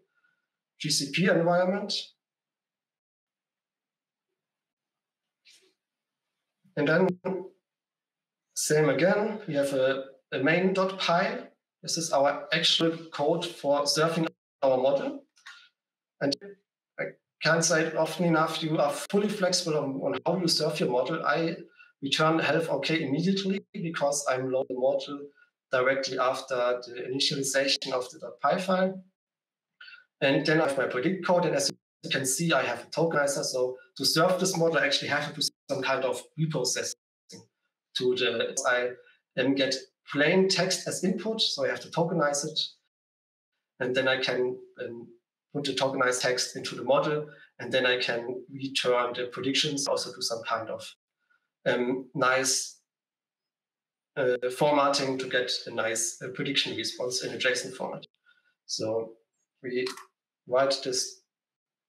GCP environment. And then same again, we have a, a main.py. This is our actual code for serving our model. And I can't say it often enough, you are fully flexible on, on how you serve your model. I return health OK immediately because I'm loading the model directly after the initialization of the .py file. And then I have my predict code. And as you can see, I have a tokenizer. So to serve this model, I actually have to do some kind of reprocessing to the, I then get plain text as input. So I have to tokenize it. And then I can um, put the tokenized text into the model. And then I can return the predictions, also do some kind of um, nice uh, formatting to get a nice uh, prediction response in a JSON format. So we write this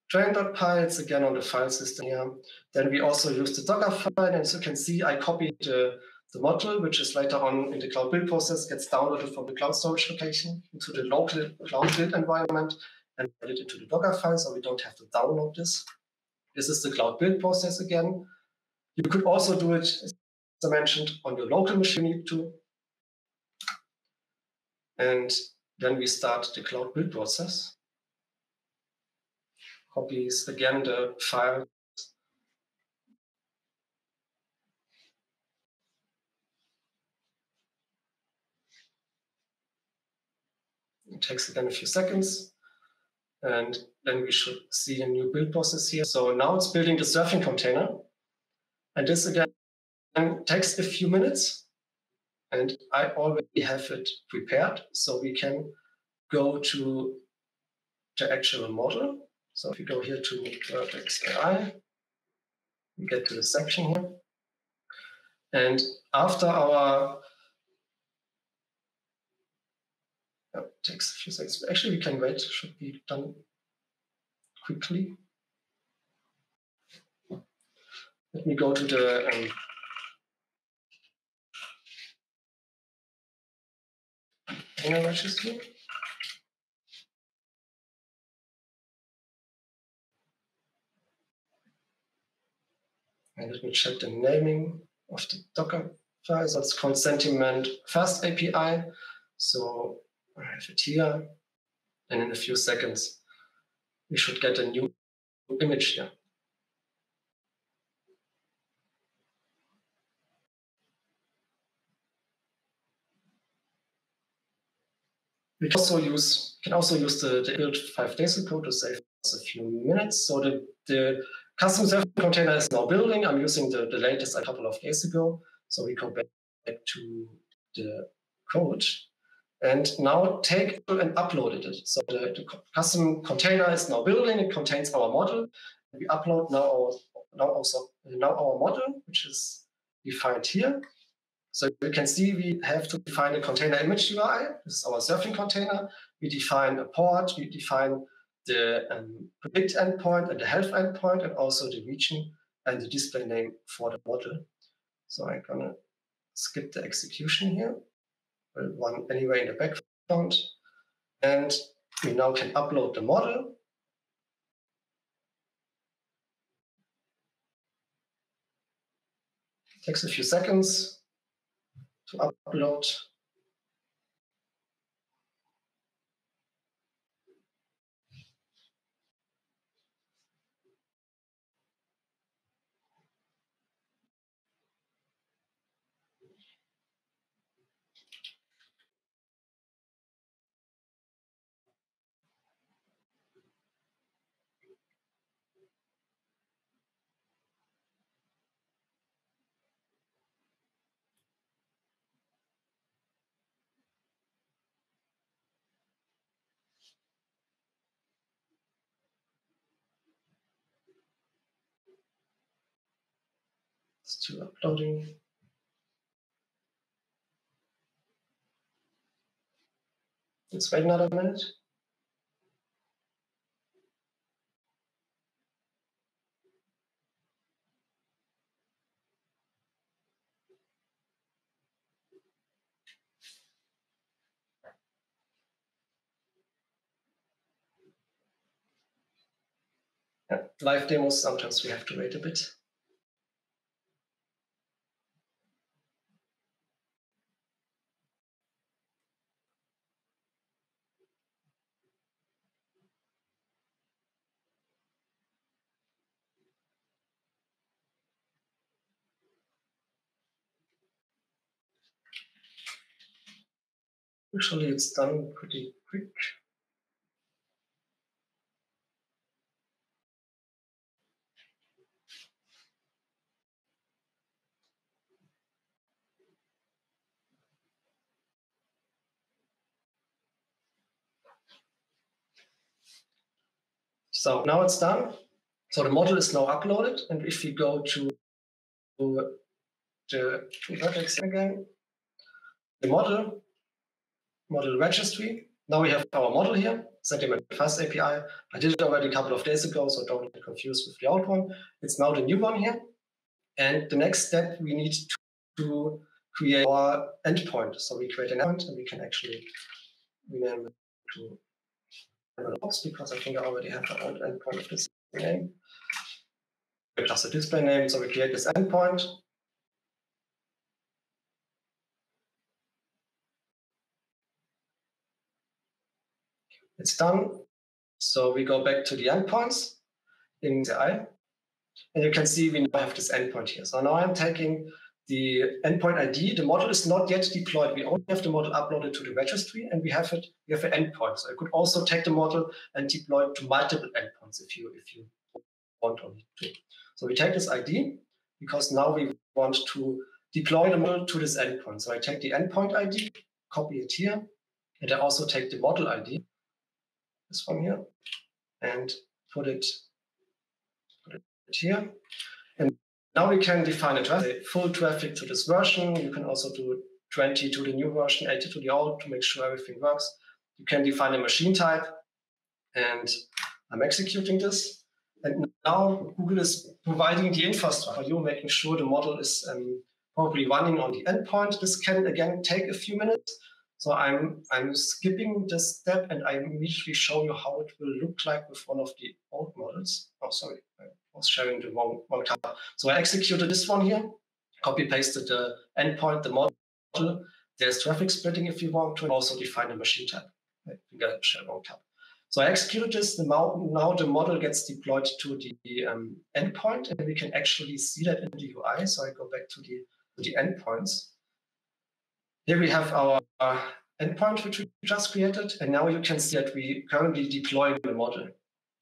train.py, it's again on the file system here. Then we also use the Docker file, and as you can see, I copied the, the module, which is later on in the cloud build process, gets downloaded from the cloud storage location into the local cloud build environment and it into the Docker file, so we don't have to download this. This is the cloud build process again. You could also do it, as I mentioned, on your local machine too. And then we start the cloud build process. Copies again the file It takes again a few seconds. And then we should see a new build process here. So now it's building the serving container. And this again takes a few minutes. And I already have it prepared. So we can go to the actual model. So if we go here to Vertex AI, we get to the section here. And after our it takes a few seconds. Actually, we can wait. It should be done quickly. Let me go to the um, registry. And let me check the naming of the Docker file. That's it's called Sentiment Fast API. So Have it here. And in a few seconds, we should get a new image here. We can also use can also use the, the build five days ago to save us a few minutes. So the, the custom serving container is now building. I'm using the, the latest a couple of days ago. So we go back to the code and now take and uploaded it. So the, the, custom container is now building. It contains our model. We upload now our now also now our model, which is defined here. So you can see we have to define a container image URI. This is our serving container. We define a port. We define the um, predict endpoint and the health endpoint, and also the region and the display name for the model. So I'm gonna skip the execution here one anywhere in the background. And we now can upload the model. It takes a few seconds to upload. Still uploading. Let's wait another minute. Live demos, sometimes we have to wait a bit. Usually it's done pretty quick. So now it's done. So the model is now uploaded. And if we go to the vertex again, the model model registry. Now we have our model here, Sentiment Fast API. I did it already a couple of days ago, so don't get confused with the old one. It's now the new one here. And the next step, we need to create our endpoint. So we create an endpoint and we can actually rename it to MLOps because I think I already have an endpoint of this name. Just a display name. So we create this endpoint. It's done. So we go back to the endpoints in the eye. And you can see we now have this endpoint here. So now I'm taking the endpoint ID. The model is not yet deployed. We only have the model uploaded to the registry, and we have it. We have an endpoint. So I could also take the model and deploy it to multiple endpoints if you if you want only to. So we take this ID because now we want to deploy the model to this endpoint. So I take the endpoint ID, copy it here, and I also take the model ID, this one here, and put it, put it here. And now we can define a traffic, full traffic to this version. You can also do 20 to the new version, 80 to the old to make sure everything works. You can define a machine type. And I'm executing this. And now Google is providing the infrastructure for you, making sure the model is um, probably running on the endpoint. This can again take a few minutes. So I'm I'm skipping this step and I immediately show you how it will look like with one of the old models. Oh, sorry, I was sharing the wrong, wrong tab. So I executed this one here, copy pasted the endpoint, the model. There's traffic splitting if you want to, and also define a machine type. I think I shared wrong tab. So I executed this. The now the model gets deployed to the um, endpoint, and we can actually see that in the UI. So I go back to the to the endpoints. Here we have our uh, endpoint, which we just created. And now you can see that we currently deploy the model.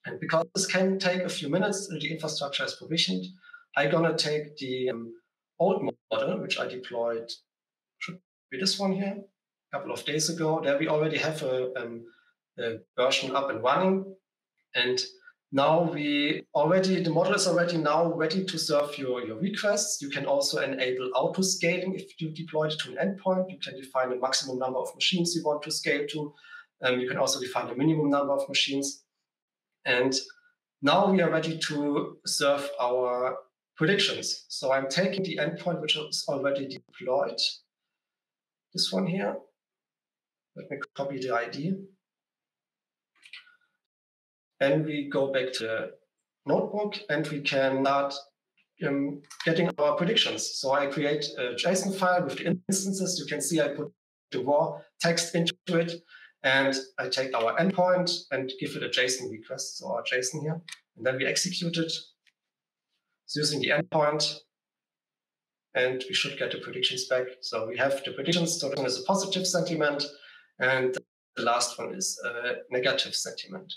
And because this can take a few minutes, the infrastructure is provisioned, I'm going to take the um, old model, which I deployed, should be this one here, a couple of days ago. There we already have a, um, a version up and running. And now we already, the model is already now ready to serve your, your requests. You can also enable auto scaling if you deploy it to an endpoint. You can define the maximum number of machines you want to scale to. Um, you can also define the minimum number of machines. And now we are ready to serve our predictions. So I'm taking the endpoint which is already deployed. This one here. Let me copy the ID. And we go back to notebook and we can start um, getting our predictions. So I create a JSON file with the instances. You can see I put the raw text into it and I take our endpoint and give it a JSON request, so our JSON here. And then we execute it using the endpoint and we should get the predictions back. So we have the predictions. So one is a positive sentiment and the last one is a negative sentiment.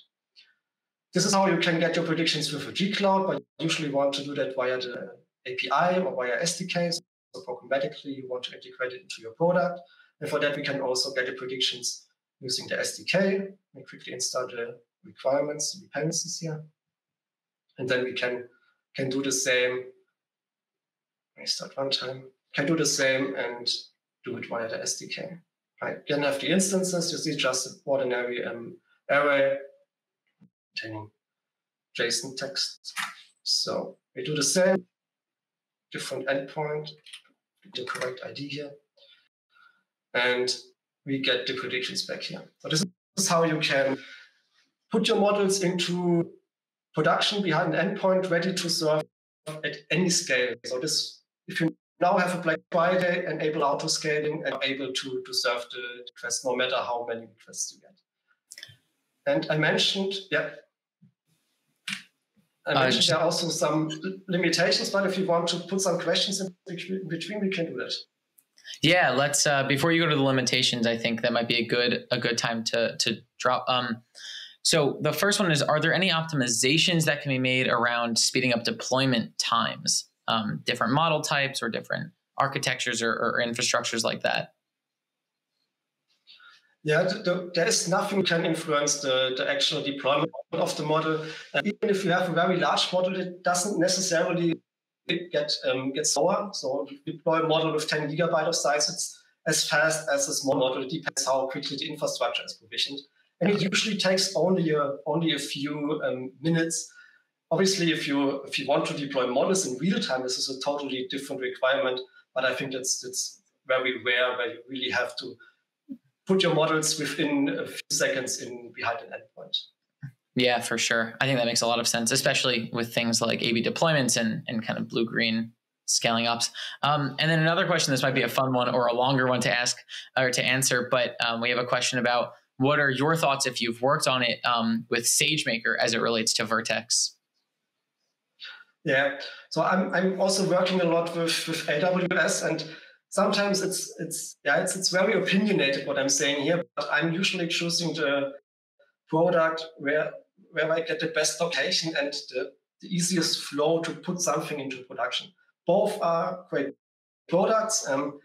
This is how you can get your predictions with a G-Cloud, but you usually want to do that via the API or via SDKs. So programmatically, you want to integrate it into your product. And for that, we can also get the predictions using the SDK. We quickly install the requirements, the dependencies here. And then we can, can do the same. I start runtime. Can do the same and do it via the SDK. I can have the instances. You see just ordinary um, array containing JSON text. So we do the same, different endpoint, the correct ID here, and we get the predictions back here. So this is how you can put your models into production behind an endpoint ready to serve at any scale. So this, if you now have a Black Friday, enable auto scaling and able to, to serve the request no matter how many requests you get. And I mentioned, yeah. I mentioned uh, there are also some limitations, but if you want to put some questions in between, we can do that. Yeah, let's. Uh, before you go to the limitations, I think that might be a good a good time to to drop. Um, so the first one is: Are there any optimizations that can be made around speeding up deployment times? Um, different model types or different architectures or, or infrastructures like that. Yeah, the, the, there is nothing can influence the, the actual deployment of the model. And even if you have a very large model, it doesn't necessarily get um, get slower. So deploy a model with 10 gigabyte of size, it's as fast as a small model. It depends how quickly the infrastructure is provisioned. And it usually takes only a, only a few um, minutes. Obviously, if you if you want to deploy models in real time, this is a totally different requirement. But I think that's that's very rare where you really have to put your models within a few seconds in behind an endpoint. Yeah, for sure. I think that makes a lot of sense, especially with things like A/B deployments and and kind of blue green scaling ups. Um, and then another question. This might be a fun one or a longer one to ask or to answer, but um, we have a question about what are your thoughts if you've worked on it um, with SageMaker as it relates to Vertex? Yeah, so I'm I'm also working a lot with with AWS and sometimes it's it's yeah it's it's very opinionated what I'm saying here, but I'm usually choosing the product where where I get the best location and the, the easiest flow to put something into production. Both are great products. Um,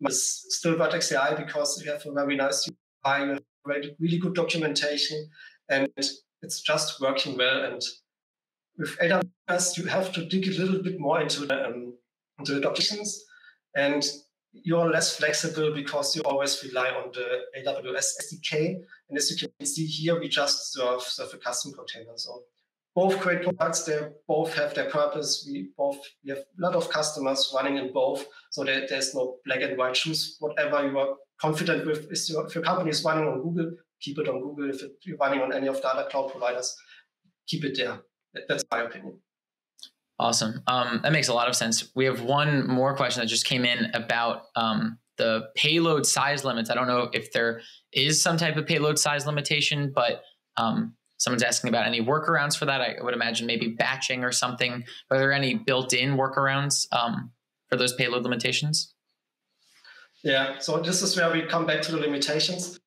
it's still Vertex AI because you have a very nice UI, you have really, good documentation, and it's just working well. And with AWS, you have to dig a little bit more into the, um, into the documentations, and you're less flexible because you always rely on the AWS SDK. And as you can see here, we just serve, serve a custom container. So both great products, they both have their purpose. We both we have a lot of customers running in both. So there, there's no black and white. Choose whatever you are confident with. Is your, if your company is running on Google, keep it on Google. If it, you're running on any of the other cloud providers, keep it there. That's my opinion. Awesome. Um, that makes a lot of sense. We have one more question that just came in about um, the payload size limits. I don't know if there is some type of payload size limitation, but um, someone's asking about any workarounds for that. I would imagine maybe batching or something. Are there any built-in workarounds um, for those payload limitations? Yeah, so this is where we come back to the limitations.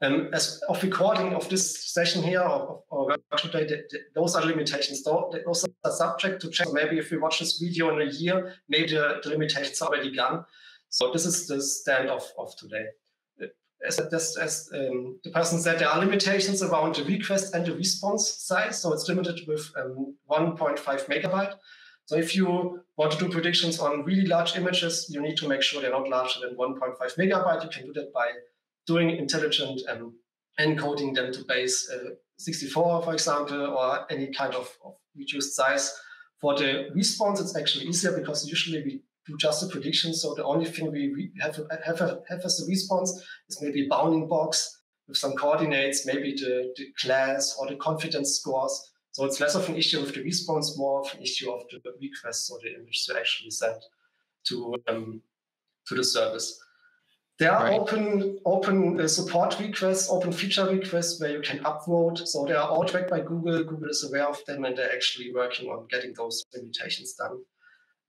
Um, as of recording of this session here or, or workshop day, those are limitations. Those are subject to check. Maybe if we watch this video in a year, maybe the, the limitations are already gone. So this is the stand of, of today. As, as, as um, the person said, there are limitations around the request and the response size. So it's limited with um, 1.5 megabyte. So if you want to do predictions on really large images, you need to make sure they're not larger than 1.5 megabyte. You can do that by doing intelligent um, encoding them to base uh, 64, for example, or any kind of, of, reduced size. For the response, it's actually easier because usually we do just a prediction. So the only thing we have, have, have as a response is maybe a bounding box with some coordinates, maybe the, the class or the confidence scores. So it's less of an issue with the response, more of an issue of the request or the image to actually send to um, to the service. There are right. open open uh, support requests, open feature requests where you can upvote. So they are all tracked by Google. Google is aware of them and they're actually working on getting those limitations done.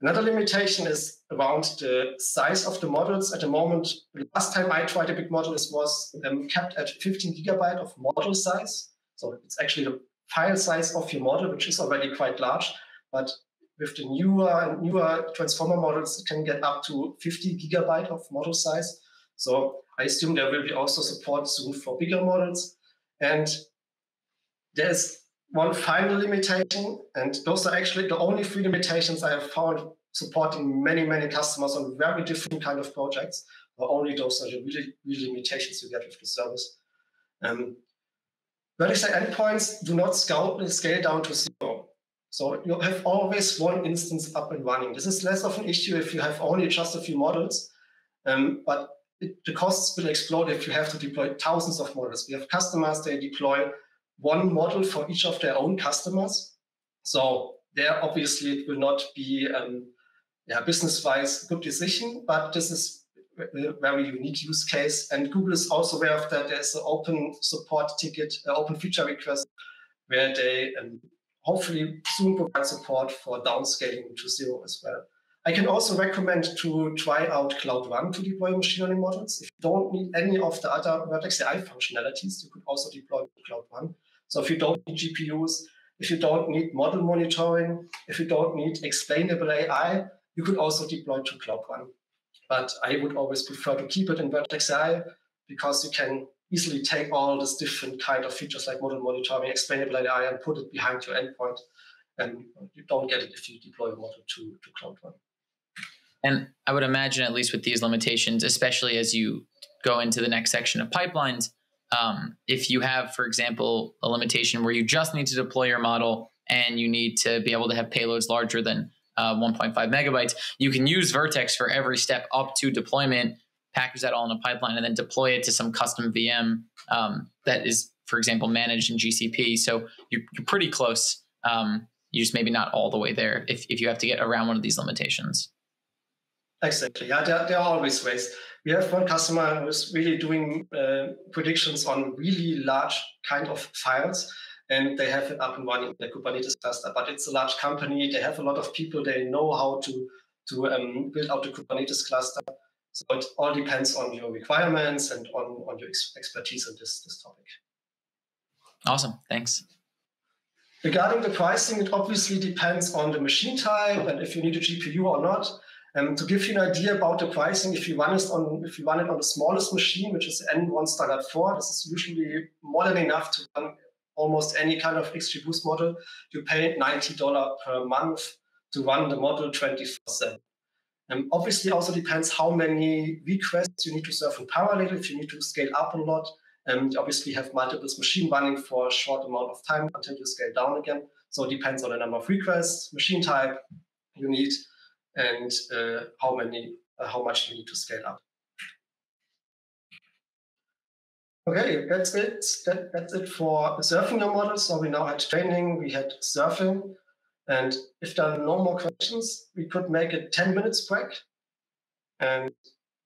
Another limitation is around the size of the models. At the moment, the last time I tried a big model, this was um, kept at 15 gigabyte of model size. So it's actually the file size of your model, which is already quite large. But with the newer and newer transformer models, it can get up to 50 gigabyte of model size. So I assume there will be also support soon for bigger models. And there's one final limitation, and those are actually the only three limitations I have found supporting many, many customers on very different kind of projects. But only those are the really, really limitations you get with the service. Um, vertex endpoints do not scale, scale down to zero. So you have always one instance up and running. This is less of an issue if you have only just a few models. Um, but it, the costs will explode if you have to deploy thousands of models. We have customers, they deploy one model for each of their own customers. So there, obviously, it will not be um, yeah, business-wise good decision, but this is a very unique use case. And Google is also aware of that. There's an open support ticket, uh, open feature request, where they um, hopefully soon provide support for downscaling to zero as well. I can also recommend to try out Cloud Run to deploy machine learning models. If you don't need any of the other Vertex AI functionalities, you could also deploy Cloud Run. So if you don't need GPUs, if you don't need model monitoring, if you don't need explainable AI, you could also deploy to Cloud Run. But I would always prefer to keep it in Vertex AI because you can easily take all these different kind of features like model monitoring, explainable AI, and put it behind your endpoint. And you don't get it if you deploy a model to, to Cloud Run. And I would imagine, at least with these limitations, especially as you go into the next section of pipelines, um, if you have, for example, a limitation where you just need to deploy your model and you need to be able to have payloads larger than uh, 1.5 megabytes. You can use Vertex for every step up to deployment, package that all in a pipeline, and then deploy it to some custom VM um, that is, for example, managed in GCP. So you're, you're pretty close. Um, you're just maybe not all the way there if, if you have to get around one of these limitations. Exactly. Yeah, there, there are always ways. We have one customer who's really doing uh, predictions on really large kind of files, and they have it up and running in the Kubernetes cluster. But it's a large company. They have a lot of people. They know how to to um, build out the Kubernetes cluster. So it all depends on your requirements and on, on your ex- expertise on this, this topic. Awesome. Thanks. Regarding the pricing, it obviously depends on the machine type and if you need a GPU or not. Um, to give you an idea about the pricing, if you run it on if you run it on the smallest machine, which is N1 Standard 4, this is usually more than enough to run almost any kind of XGBoost model. You pay $90 per month to run the model 24/7. Um, obviously, also depends how many requests you need to serve in parallel. If you need to scale up a lot, um, you obviously have multiple machine running for a short amount of time until you scale down again. So it depends on the number of requests, machine type you need, and uh, how many, uh, how much you need to scale up. Okay, that's it. That, that's it for serving the model. So we now had training, we had serving, and if there are no more questions, we could make a 10 minutes break. And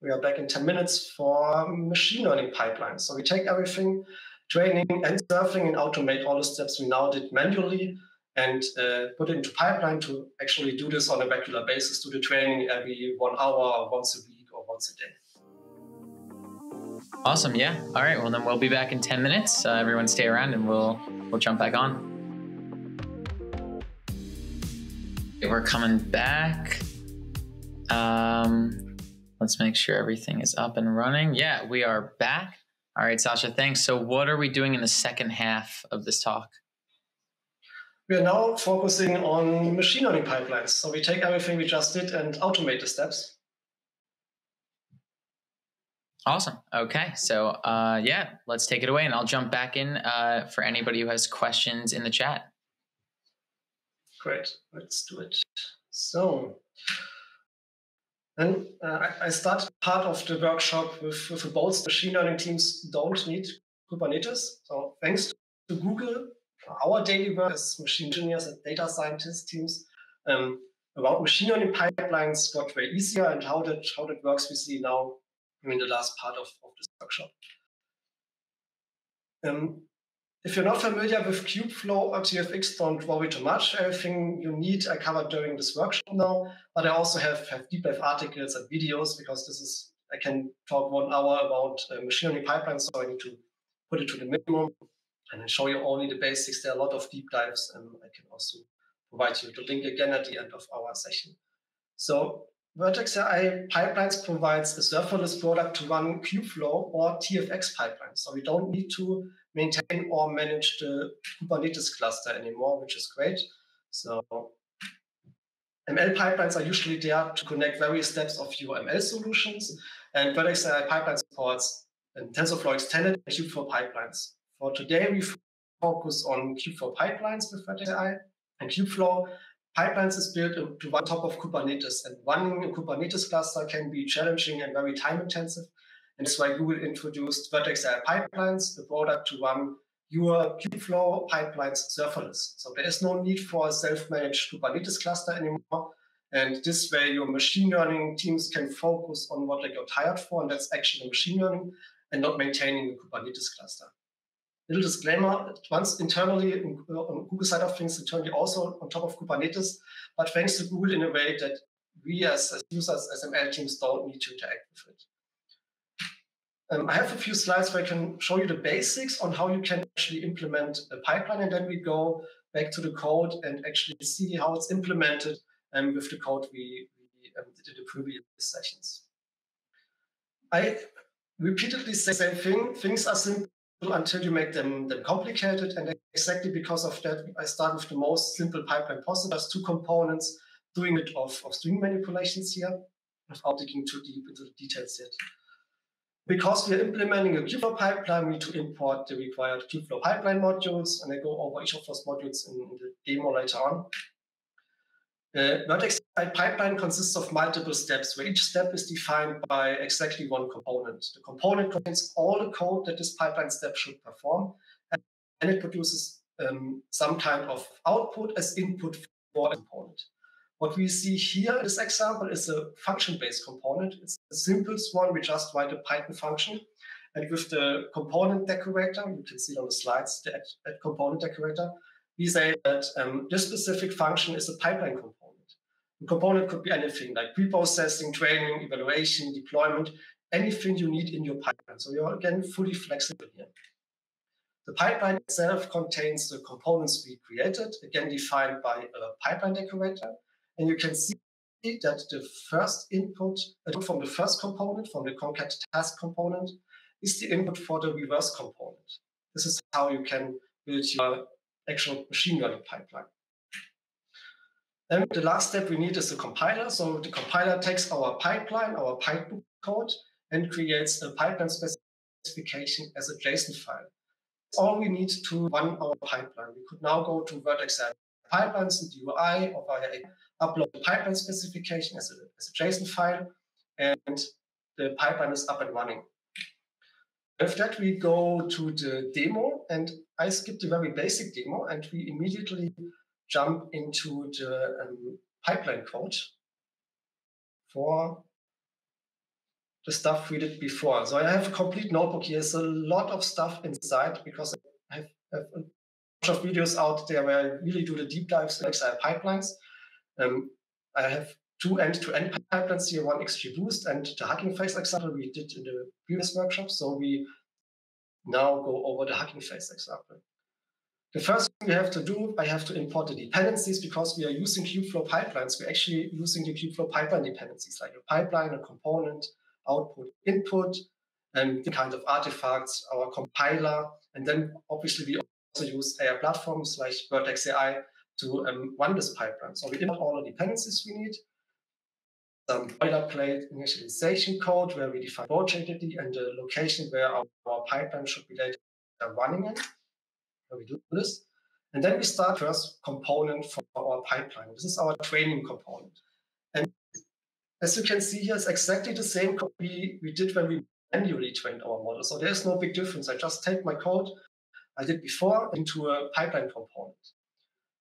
we are back in 10 minutes for machine learning pipelines. So we take everything, training and serving, and automate all the steps we now did manually and uh, put it into pipeline to actually do this on a regular basis, do the training every one hour, or once a week, or once a day. Awesome. Yeah. All right. Well, then we'll be back in 10 minutes. Uh, everyone stay around and we'll, we'll jump back on. We're coming back. Um, let's make sure everything is up and running. Yeah, we are back. All right, Sascha, thanks. So, what are we doing in the second half of this talk? We are now focusing on machine learning pipelines. So, we take everything we just did and automate the steps. Awesome. Okay. So, uh, yeah, let's take it away and I'll jump back in uh, for anybody who has questions in the chat. Great. Let's do it. So, then uh, I start part of the workshop with, with bold machine learning teams don't need Kubernetes. So thanks to Google, our daily work as machine engineers and data scientist teams um, about machine learning pipelines got way easier and how that how that works we see now in the last part of, of this workshop. Um, if you're not familiar with Kubeflow or TFX, don't worry too much. Everything you need I covered during this workshop now, but I also have, have deep dive articles and videos because this is, I can talk one hour about uh, machine learning pipelines, so I need to put it to the minimum and show you only the basics. There are a lot of deep dives, and I can also provide you the link again at the end of our session. So Vertex AI Pipelines provides a serverless product to run Kubeflow or TFX pipelines. So we don't need to maintain or manage the Kubernetes cluster anymore, which is great. So ML pipelines are usually there to connect various steps of your ML solutions. And Vertex AI Pipeline supports TensorFlow Extended and Kubeflow pipelines. For today, we focus on Kubeflow pipelines with Vertex AI. And Kubeflow pipelines is built to one top of Kubernetes. And running a Kubernetes cluster can be challenging and very time intensive. And that's why Google introduced Vertex AI Pipelines, the product to run your Kubeflow pipelines serverless. So there is no need for a self-managed Kubernetes cluster anymore. And this way, your machine learning teams can focus on what they got hired for, and that's actually machine learning and not maintaining a Kubernetes cluster. Little disclaimer, once internally on Google side of things, internally also on top of Kubernetes, but thanks to Google in a way that we as, as users, as ML teams don't need to interact with it. Um, I have a few slides where I can show you the basics on how you can actually implement a pipeline, and then we go back to the code and actually see how it's implemented um, with the code we, we um, did in the previous sessions. I repeatedly say the same thing. Things are simple until you make them, them complicated, and exactly because of that, I start with the most simple pipeline possible. There's two components doing it of, of string manipulations here without digging too deep into the details yet. Because we are implementing a Kubeflow pipeline, we need to import the required Kubeflow pipeline modules, and I go over each of those modules in, in the demo later on. The Vertex pipeline consists of multiple steps, where each step is defined by exactly one component. The component contains all the code that this pipeline step should perform, and it produces um, some kind of output as input for a component. What we see here in this example is a function-based component. It's the simplest one. We just write a Python function. And with the component decorator, you can see on the slides, the add, add component decorator, we say that um, this specific function is a pipeline component. The component could be anything like preprocessing, training, evaluation, deployment, anything you need in your pipeline. So you're again fully flexible here. The pipeline itself contains the components we created, again defined by a pipeline decorator. And you can see that the first input uh, from the first component, from the concat task component, is the input for the reverse component. This is how you can build your actual machine learning pipeline. Then the last step we need is a compiler. So the compiler takes our pipeline, our Python code, and creates a pipeline specification as a JSON file. That's all we need to run our pipeline. We could now go to Vertex pipelines in the UI or via upload the pipeline specification as a, as a JSON file, and the pipeline is up and running. With that, we go to the demo, and I skipped the very basic demo, and we immediately jump into the um, pipeline code for the stuff we did before. So I have a complete notebook here. There's a lot of stuff inside because I have, have a bunch of videos out there where I really do the deep dives in XI pipelines. Um, I have two end-to-end pipelines here, one XGBoost and the Hugging Face example we did in the previous workshop. So we now go over the Hugging Face example. The first thing we have to do, I have to import the dependencies because we are using Kubeflow pipelines. We're actually using the Kubeflow pipeline dependencies like a pipeline, a component, output, input, and the kind of artifacts, our compiler. And then obviously we also use AI platforms like Vertex AI to um, run this pipeline. So we import all the dependencies we need, some boilerplate initialization code where we define project ID and the location where our, our pipeline should be later running we do this. And then we start first component for our pipeline. This is our training component. And as you can see here, it's exactly the same code we, we did when we manually trained our model. So there's no big difference. I just take my code I did before into a pipeline component.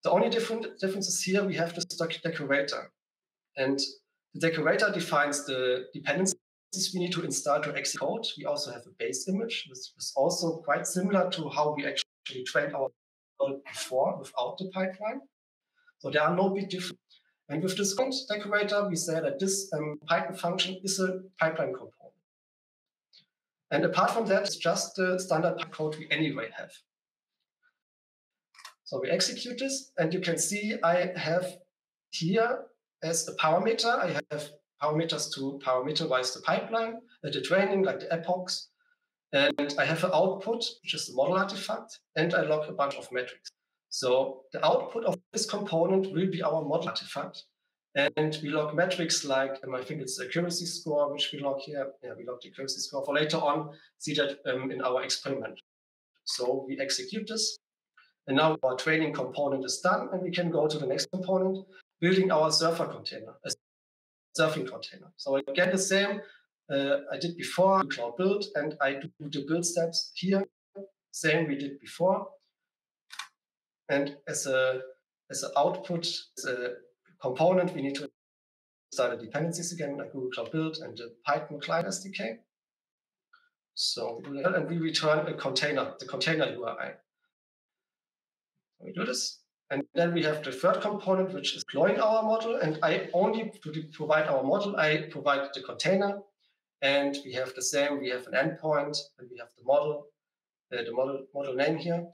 The only different difference is here we have this decorator. And the decorator defines the dependencies we need to install to execute. We also have a base image. This is also quite similar to how we actually actually trained our model before without the pipeline. So there are no big differences. And with this content decorator, we say that this um, Python function is a pipeline component. And apart from that, it's just the standard code we anyway have. So we execute this, and you can see I have here as a parameter, I have parameters to parameterize the pipeline, uh, the training, like the epochs, and I have an output, which is the model artifact, and I log a bunch of metrics. So the output of this component will be our model artifact. And we log metrics like, um, I think it's the accuracy score, which we log here. Yeah, we log the accuracy score for later on, see that um, in our experiment. So we execute this. And now our training component is done, and we can go to the next component, building our surfer container, a serving container. So we again, the same, uh, I did before cloud build, and I do the build steps here, same we did before. And as a as an output, as a component, we need to start the dependencies again, like Google Cloud Build and the Python client SDK. So and we return a container, the container URI. We do this. And then we have the third component, which is deploying our model. And I only provide our model, I provide the container and we have the same, we have an endpoint and we have the model, uh, the model, model name here.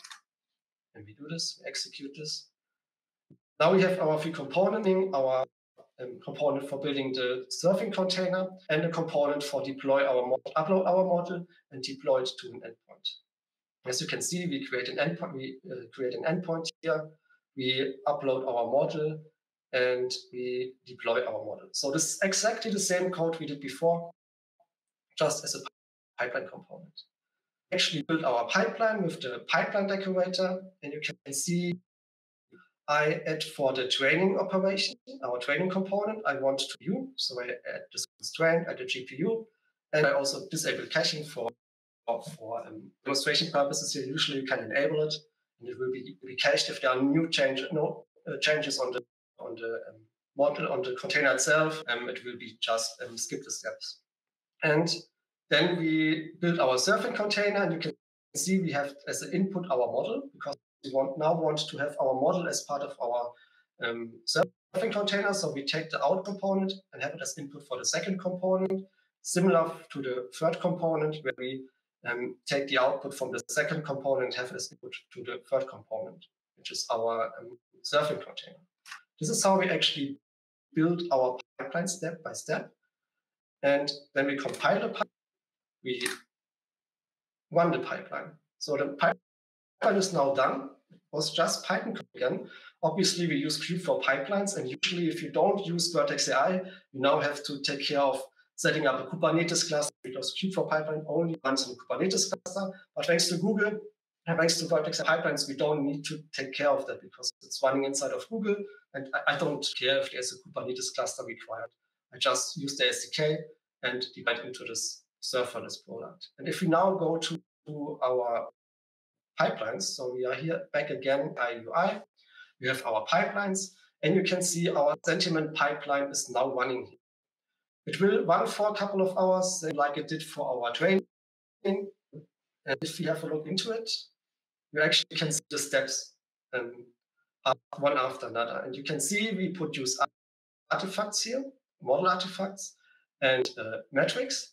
And we do this, we execute this. Now we have our free componenting, our um, component for building the serving container and a component for deploy our model, upload our model and deploy it to an endpoint. As you can see, we create an endpoint, we uh, create an endpoint here, we upload our model and we deploy our model. So this is exactly the same code we did before, just as a pipeline component. Actually build our pipeline with the pipeline decorator, and you can see I add for the training operation, our training component, I want to view. So I add this constraint at the GPU. And I also disable caching for, for um, demonstration purposes here. Usually you can enable it and it will be, be cached if there are new change, no, uh, changes on the on the um, model, on the container itself. Um, it will be just um, skip the steps. And then we build our serving container and you can see we have as an input our model because we want now want to have our model as part of our um, serving container. So we take the out component and have it as input for the second component, similar to the third component where we um, take the output from the second component, and have it as input to the third component, which is our um, surfing container. This is how we actually build our pipeline step by step. And then we compile the pipeline, we run the pipeline. So the pipeline is now done. It was just Python code again. Obviously, we use Kubeflow pipelines, and usually, if you don't use Vertex AI, you now have to take care of setting up a Kubernetes cluster because Kubeflow pipeline only runs in a Kubernetes cluster. But thanks to Google, and thanks to Vertex pipelines, we don't need to take care of that because it's running inside of Google, and I don't care if there's a Kubernetes cluster required. I just use the SDK and divide into this serverless product. And if we now go to, to our pipelines. So we are here back again, IUI. We have our pipelines, and you can see our sentiment pipeline is now running. It will run for a couple of hours, like it did for our training. And if we have a look into it, you actually can see the steps um, one after another. And you can see we produce artifacts here, model artifacts, and uh, metrics.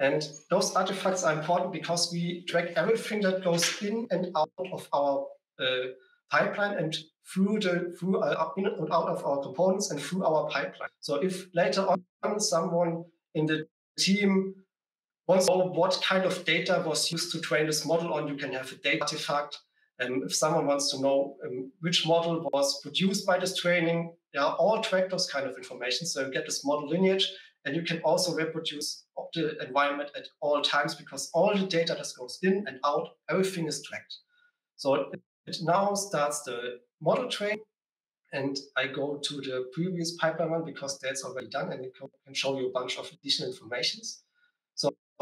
And those artifacts are important because we track everything that goes in and out of our uh, pipeline and through the through uh, in and out of our components and through our pipeline. So if later on someone in the team wants to know what kind of data was used to train this model on, you can have a data artifact. And if someone wants to know um, which model was produced by this training, they are all track those kind of information. So you get this model lineage and you can also reproduce the environment at all times because all the data that goes in and out, everything is tracked. So it, it now starts the model train. And I go to the previous pipeline one because that's already done and it can show you a bunch of additional informations.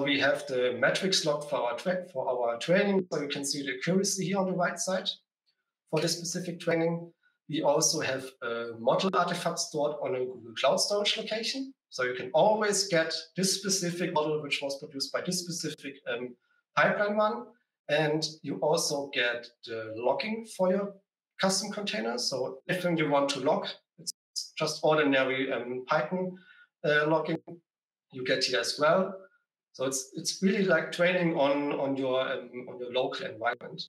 We have the metrics log for our for our training. So you can see the accuracy here on the right side for this specific training. We also have a model artifact stored on a Google Cloud Storage location. So you can always get this specific model, which was produced by this specific um, pipeline one. And you also get the logging for your custom container. So if you want to log, it's just ordinary um, Python uh, logging you get here as well. So it's it's really like training on on your um, on your local environment.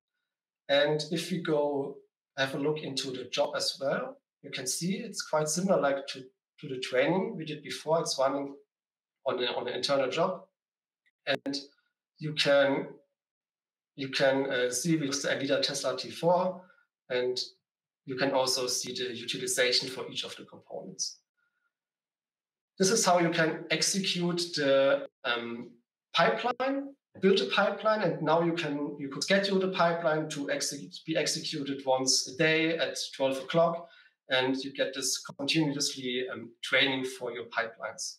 And if we go have a look into the job as well, you can see it's quite similar like to to the training we did before. It's running on, a, on an internal job. And you can you can uh, see with the NVIDIA Tesla T4, and you can also see the utilization for each of the components. This is how you can execute the um, pipeline, build a pipeline, and now you can you could schedule the pipeline to execute, be executed once a day at 12 o'clock and you get this continuously um, training for your pipelines.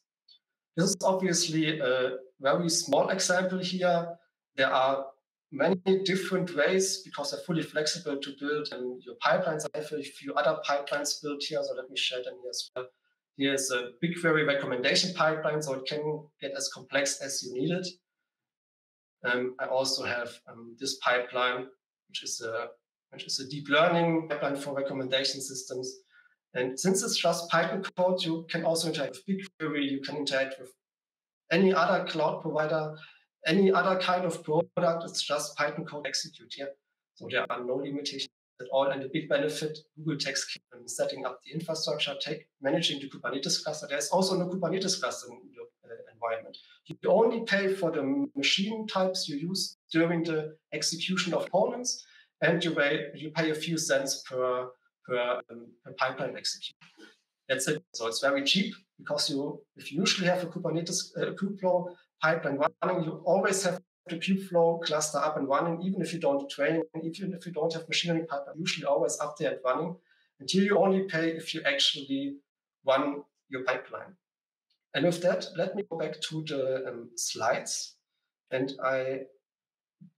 This is obviously a very small example here. There are many different ways because they're fully flexible to build um, your pipelines. I have a few other pipelines built here, so let me share them here as well. Here's a BigQuery recommendation pipeline, so it can get as complex as you need it. Um, I also have um, this pipeline, which is a which is a deep learning pipeline for recommendation systems. And since it's just Python code, you can also interact with BigQuery, you can interact with any other cloud provider, any other kind of product. It's just Python code execute here. So there are no limitations at all. And the big benefit Google takes in setting up the infrastructure, take managing the Kubernetes cluster. There's also no Kubernetes cluster in your uh, environment. You only pay for the machine types you use during the execution of components and you pay, you pay a few cents per, per, um, per pipeline execution. That's it. So it's very cheap because you, if you usually have a Kubernetes uh, kubeflow pipeline running, you always have the kubeflow cluster up and running, even if you don't train, even if you don't have machine learning pipeline, usually always up there and running. until you only pay if you actually run your pipeline. And with that, let me go back to the um, slides. And I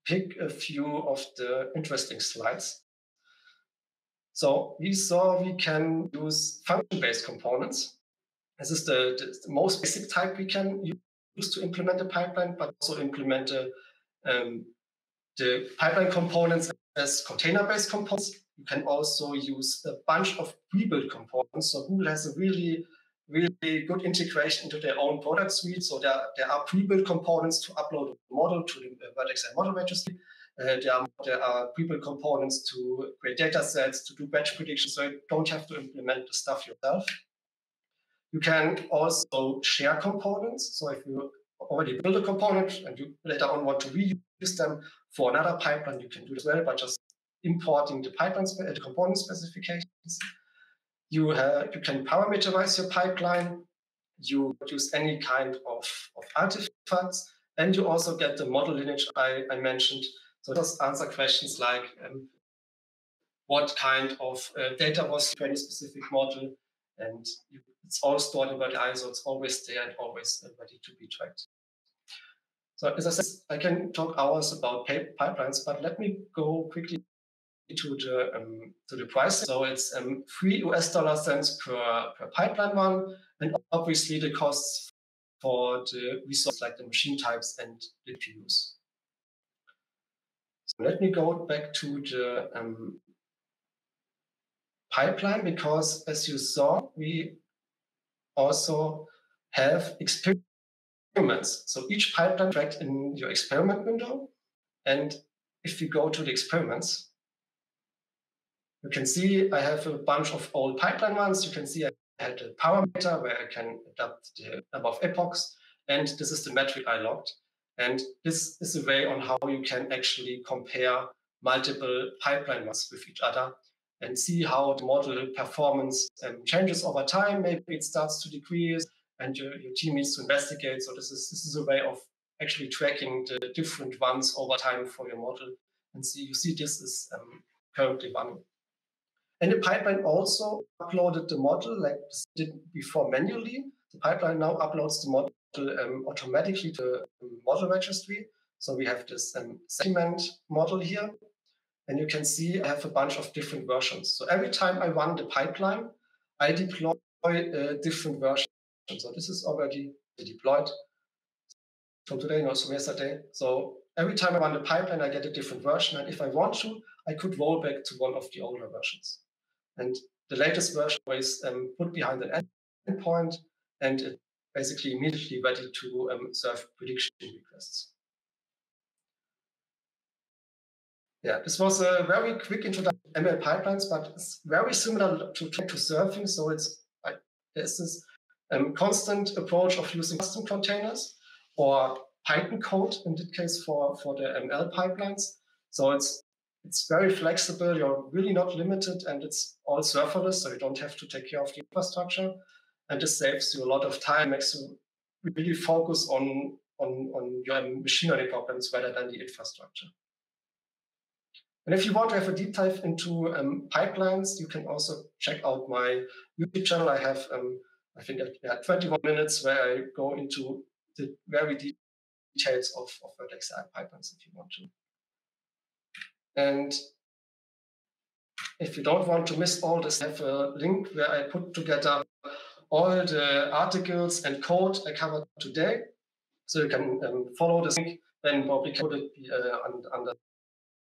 pick a few of the interesting slides. So we saw we can use function-based components. This is the, the, most basic type we can use to implement a pipeline, but also implement a, um, the pipeline components as container-based components. You can also use a bunch of pre-built components. So Google has a really, really good integration into their own product suite. So there, there are pre-built components to upload a model to the Vertex AI model registry. Uh, there, are, there are pre-built components to create data sets, to do batch predictions, so you don't have to implement the stuff yourself. You can also share components. So if you already build a component and you later on want to reuse them for another pipeline, you can do as well by just importing the pipeline the component specifications. You, have, you can parameterize your pipeline. You use any kind of, of artifacts. And you also get the model lineage I, I mentioned. So just answer questions like um, what kind of uh, data was for any specific model. And you, it's all stored in VertAI, so it's always there and always ready to be tracked. So as I said, I can talk hours about pipelines, but let me go quickly to the um, to the price. So it's um, three US dollar cents per, per pipeline one, and obviously the costs for the resource like the machine types and the GPUs. So let me go back to the um, pipeline because as you saw, we also have experiments. So each pipeline tracked in your experiment window. And if we go to the experiments, you can see I have a bunch of old pipeline ones. You can see I had a parameter where I can adapt the number of epochs. And this is the metric I logged. And this is a way on how you can actually compare multiple pipeline ones with each other and see how the model performance um, changes over time. Maybe it starts to decrease and your, your team needs to investigate. So this is this is a way of actually tracking the different ones over time for your model. And see you see this is um, currently running. And the pipeline also uploaded the model like did before manually. The pipeline now uploads the model um, automatically to the model registry. So we have this um, segment model here. And you can see I have a bunch of different versions. So every time I run the pipeline, I deploy a different version. So this is already deployed from today, not from yesterday. So every time I run the pipeline, I get a different version. And if I want to, I could roll back to one of the older versions. And the latest version is um, put behind an endpoint and it basically immediately ready to um, serve prediction requests. Yeah, this was a very quick introduction to ML pipelines, but it's very similar to to serving. So it's like there's this um, constant approach of using custom containers or Python code in this case for for the ML pipelines. So it's it's very flexible. You're really not limited, and it's all serverless, so you don't have to take care of the infrastructure. And this saves you a lot of time, makes you really focus on on, on your machine learning problems rather than the infrastructure. And if you want to have a deep dive into um, pipelines, you can also check out my YouTube channel. I have, um, I think, yeah, 21 minutes where I go into the very details of, of Vertex AI pipelines if you want to. And if you don't want to miss all this, I have a link where I put together all the articles and code I covered today. So you can um, follow this link, then probably put it uh, under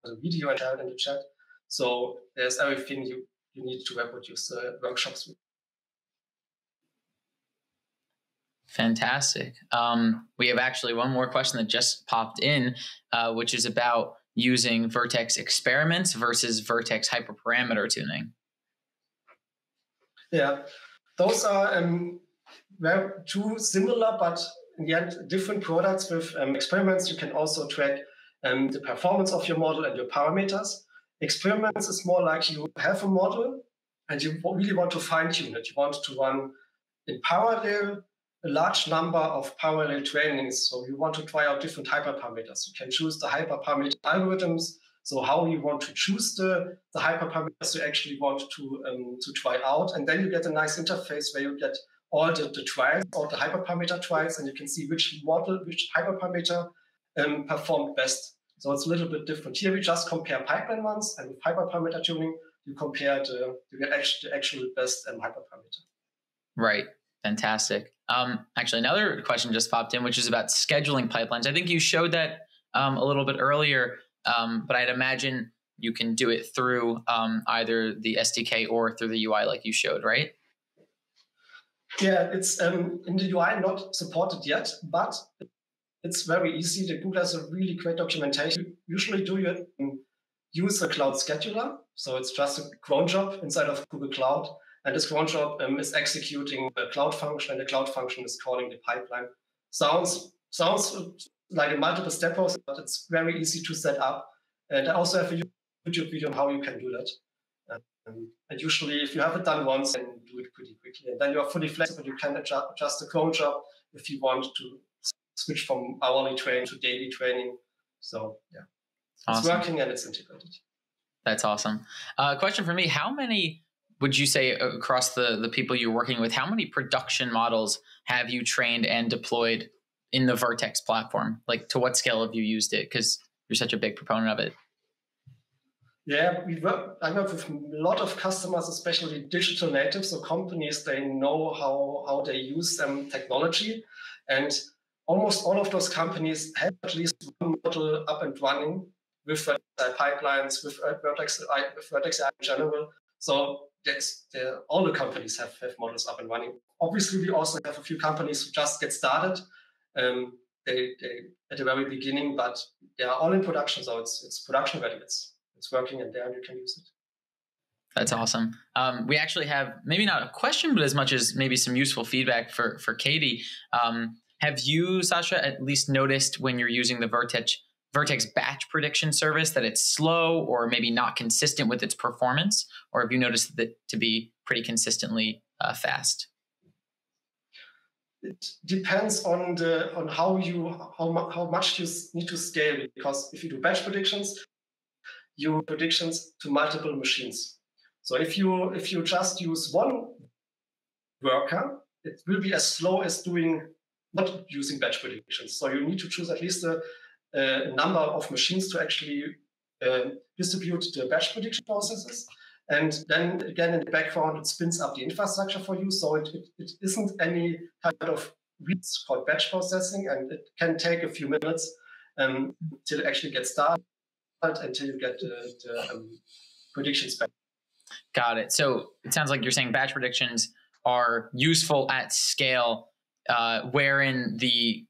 the video and share in the chat. So there's everything you, you need to reproduce the uh, workshops with. Fantastic. Um, we have actually one more question that just popped in, uh, which is about using Vertex experiments versus Vertex hyperparameter tuning? Yeah, those are um, two similar, but in the end, different products with um, experiments. You can also track um, the performance of your model and your parameters. Experiments is more like you have a model and you really want to fine tune it. You want to run in parallel a large number of parallel trainings. So you want to try out different hyperparameters. You can choose the hyperparameter algorithms So how you want to choose the, the hyperparameters you actually want to, um, to try out. And then you get a nice interface where you get all the, the trials, all the hyperparameter trials, and you can see which model, which hyperparameter um, performed best. So it's a little bit different. Here we just compare pipeline ones, and with hyperparameter tuning, you compare the, you get actually, the actual best um, hyperparameter. Right. Fantastic. Um, actually, another question just popped in, which is about scheduling pipelines. I think you showed that um, a little bit earlier, um, but I'd imagine you can do it through um, either the SDK or through the UI, like you showed, right? Yeah, it's um, in the UI not supported yet, but it's very easy. The Google has a really great documentation. Usually, do you use a cloud scheduler? So it's just a cron job inside of Google Cloud and this cron job um, is executing a cloud function, and the cloud function is calling the pipeline. Sounds sounds like a multiple step process, but it's very easy to set up. And I also have a YouTube video on how you can do that. Um, and usually, if you have it done once, then do it pretty quickly. And then you are fully flexible. You can adjust, adjust the cron job if you want to switch from hourly training to daily training. So yeah, awesome. it's working and it's integrated. That's awesome. Uh, question for me: How many would you say across the the people you're working with how many production models have you trained and deployed in the vertex platform like to what scale have you used it because you're such a big proponent of it yeah we work i work with a lot of customers especially digital natives so companies they know how how they use um, technology and almost all of those companies have at least one model up and running with uh, pipelines with uh, vertex with vertex in general so that's all the companies have, have models up and running. Obviously, we also have a few companies who just get started. Um, they, they at the very beginning, but they are all in production, so it's it's production ready. It's it's working, and there you can use it. That's awesome. Um, we actually have maybe not a question, but as much as maybe some useful feedback for for Katie. Um, have you, Sascha, at least noticed when you're using the Vertex Vertex batch prediction service that it's slow or maybe not consistent with its performance, or have you noticed that to be pretty consistently uh, fast? It depends on the on how you how how much you need to scale because if you do batch predictions, you predictions to multiple machines. So if you if you just use one worker, it will be as slow as doing not using batch predictions. So you need to choose at least a a number of machines to actually uh, distribute the batch prediction processes. And then again, in the background, it spins up the infrastructure for you. So it, it, it isn't any kind of it's called batch processing, and it can take a few minutes um, till it actually gets started until you get the, the um, predictions back. Got it. So it sounds like you're saying batch predictions are useful at scale, uh, wherein the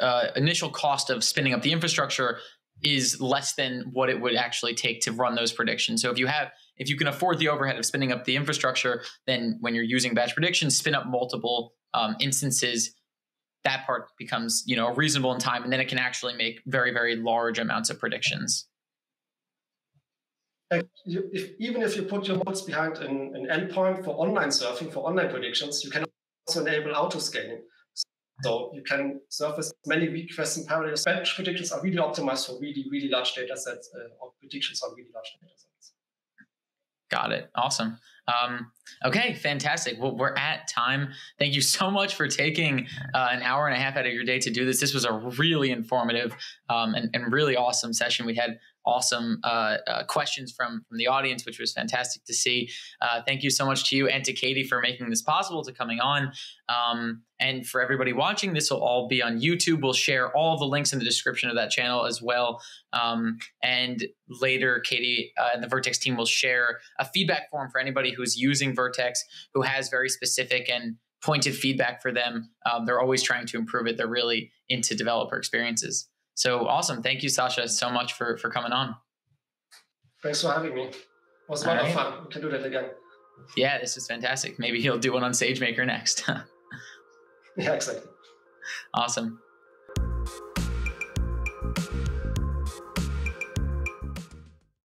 uh, initial cost of spinning up the infrastructure is less than what it would actually take to run those predictions. So if you have if you can afford the overhead of spinning up the infrastructure, then when you're using batch predictions, spin up multiple um, instances. That part becomes you know reasonable in time, and then it can actually make very very large amounts of predictions. If, even if you put your modes behind an, an endpoint for online serving for online predictions, you can also enable auto scaling. So you can surface many requests in parallel. Batch predictions are really optimized for really, really large data sets uh, or predictions on really large data sets. Got it. Awesome. Um, okay, fantastic. Well, we're at time. Thank you so much for taking uh, an hour and a half out of your day to do this. This was a really informative um, and, and, really awesome session. We had awesome uh, uh, questions from from the audience, which was fantastic to see. Uh, thank you so much to you and to Katie for making this possible, to coming on. Um, and for everybody watching, this will all be on YouTube. We'll share all the links in the description of that channel as well. Um, and later, Katie uh, and the Vertex team will share a feedback form for anybody who's using Vertex who has very specific and pointed feedback for them. Um, they're always trying to improve it. They're really into developer experiences. So awesome. Thank you, Sascha, so much for, for coming on. Thanks for having me. It was a lot right. of fun. We can do that again. Yeah, this is fantastic. Maybe he'll do one on SageMaker next. yeah, exactly. Awesome.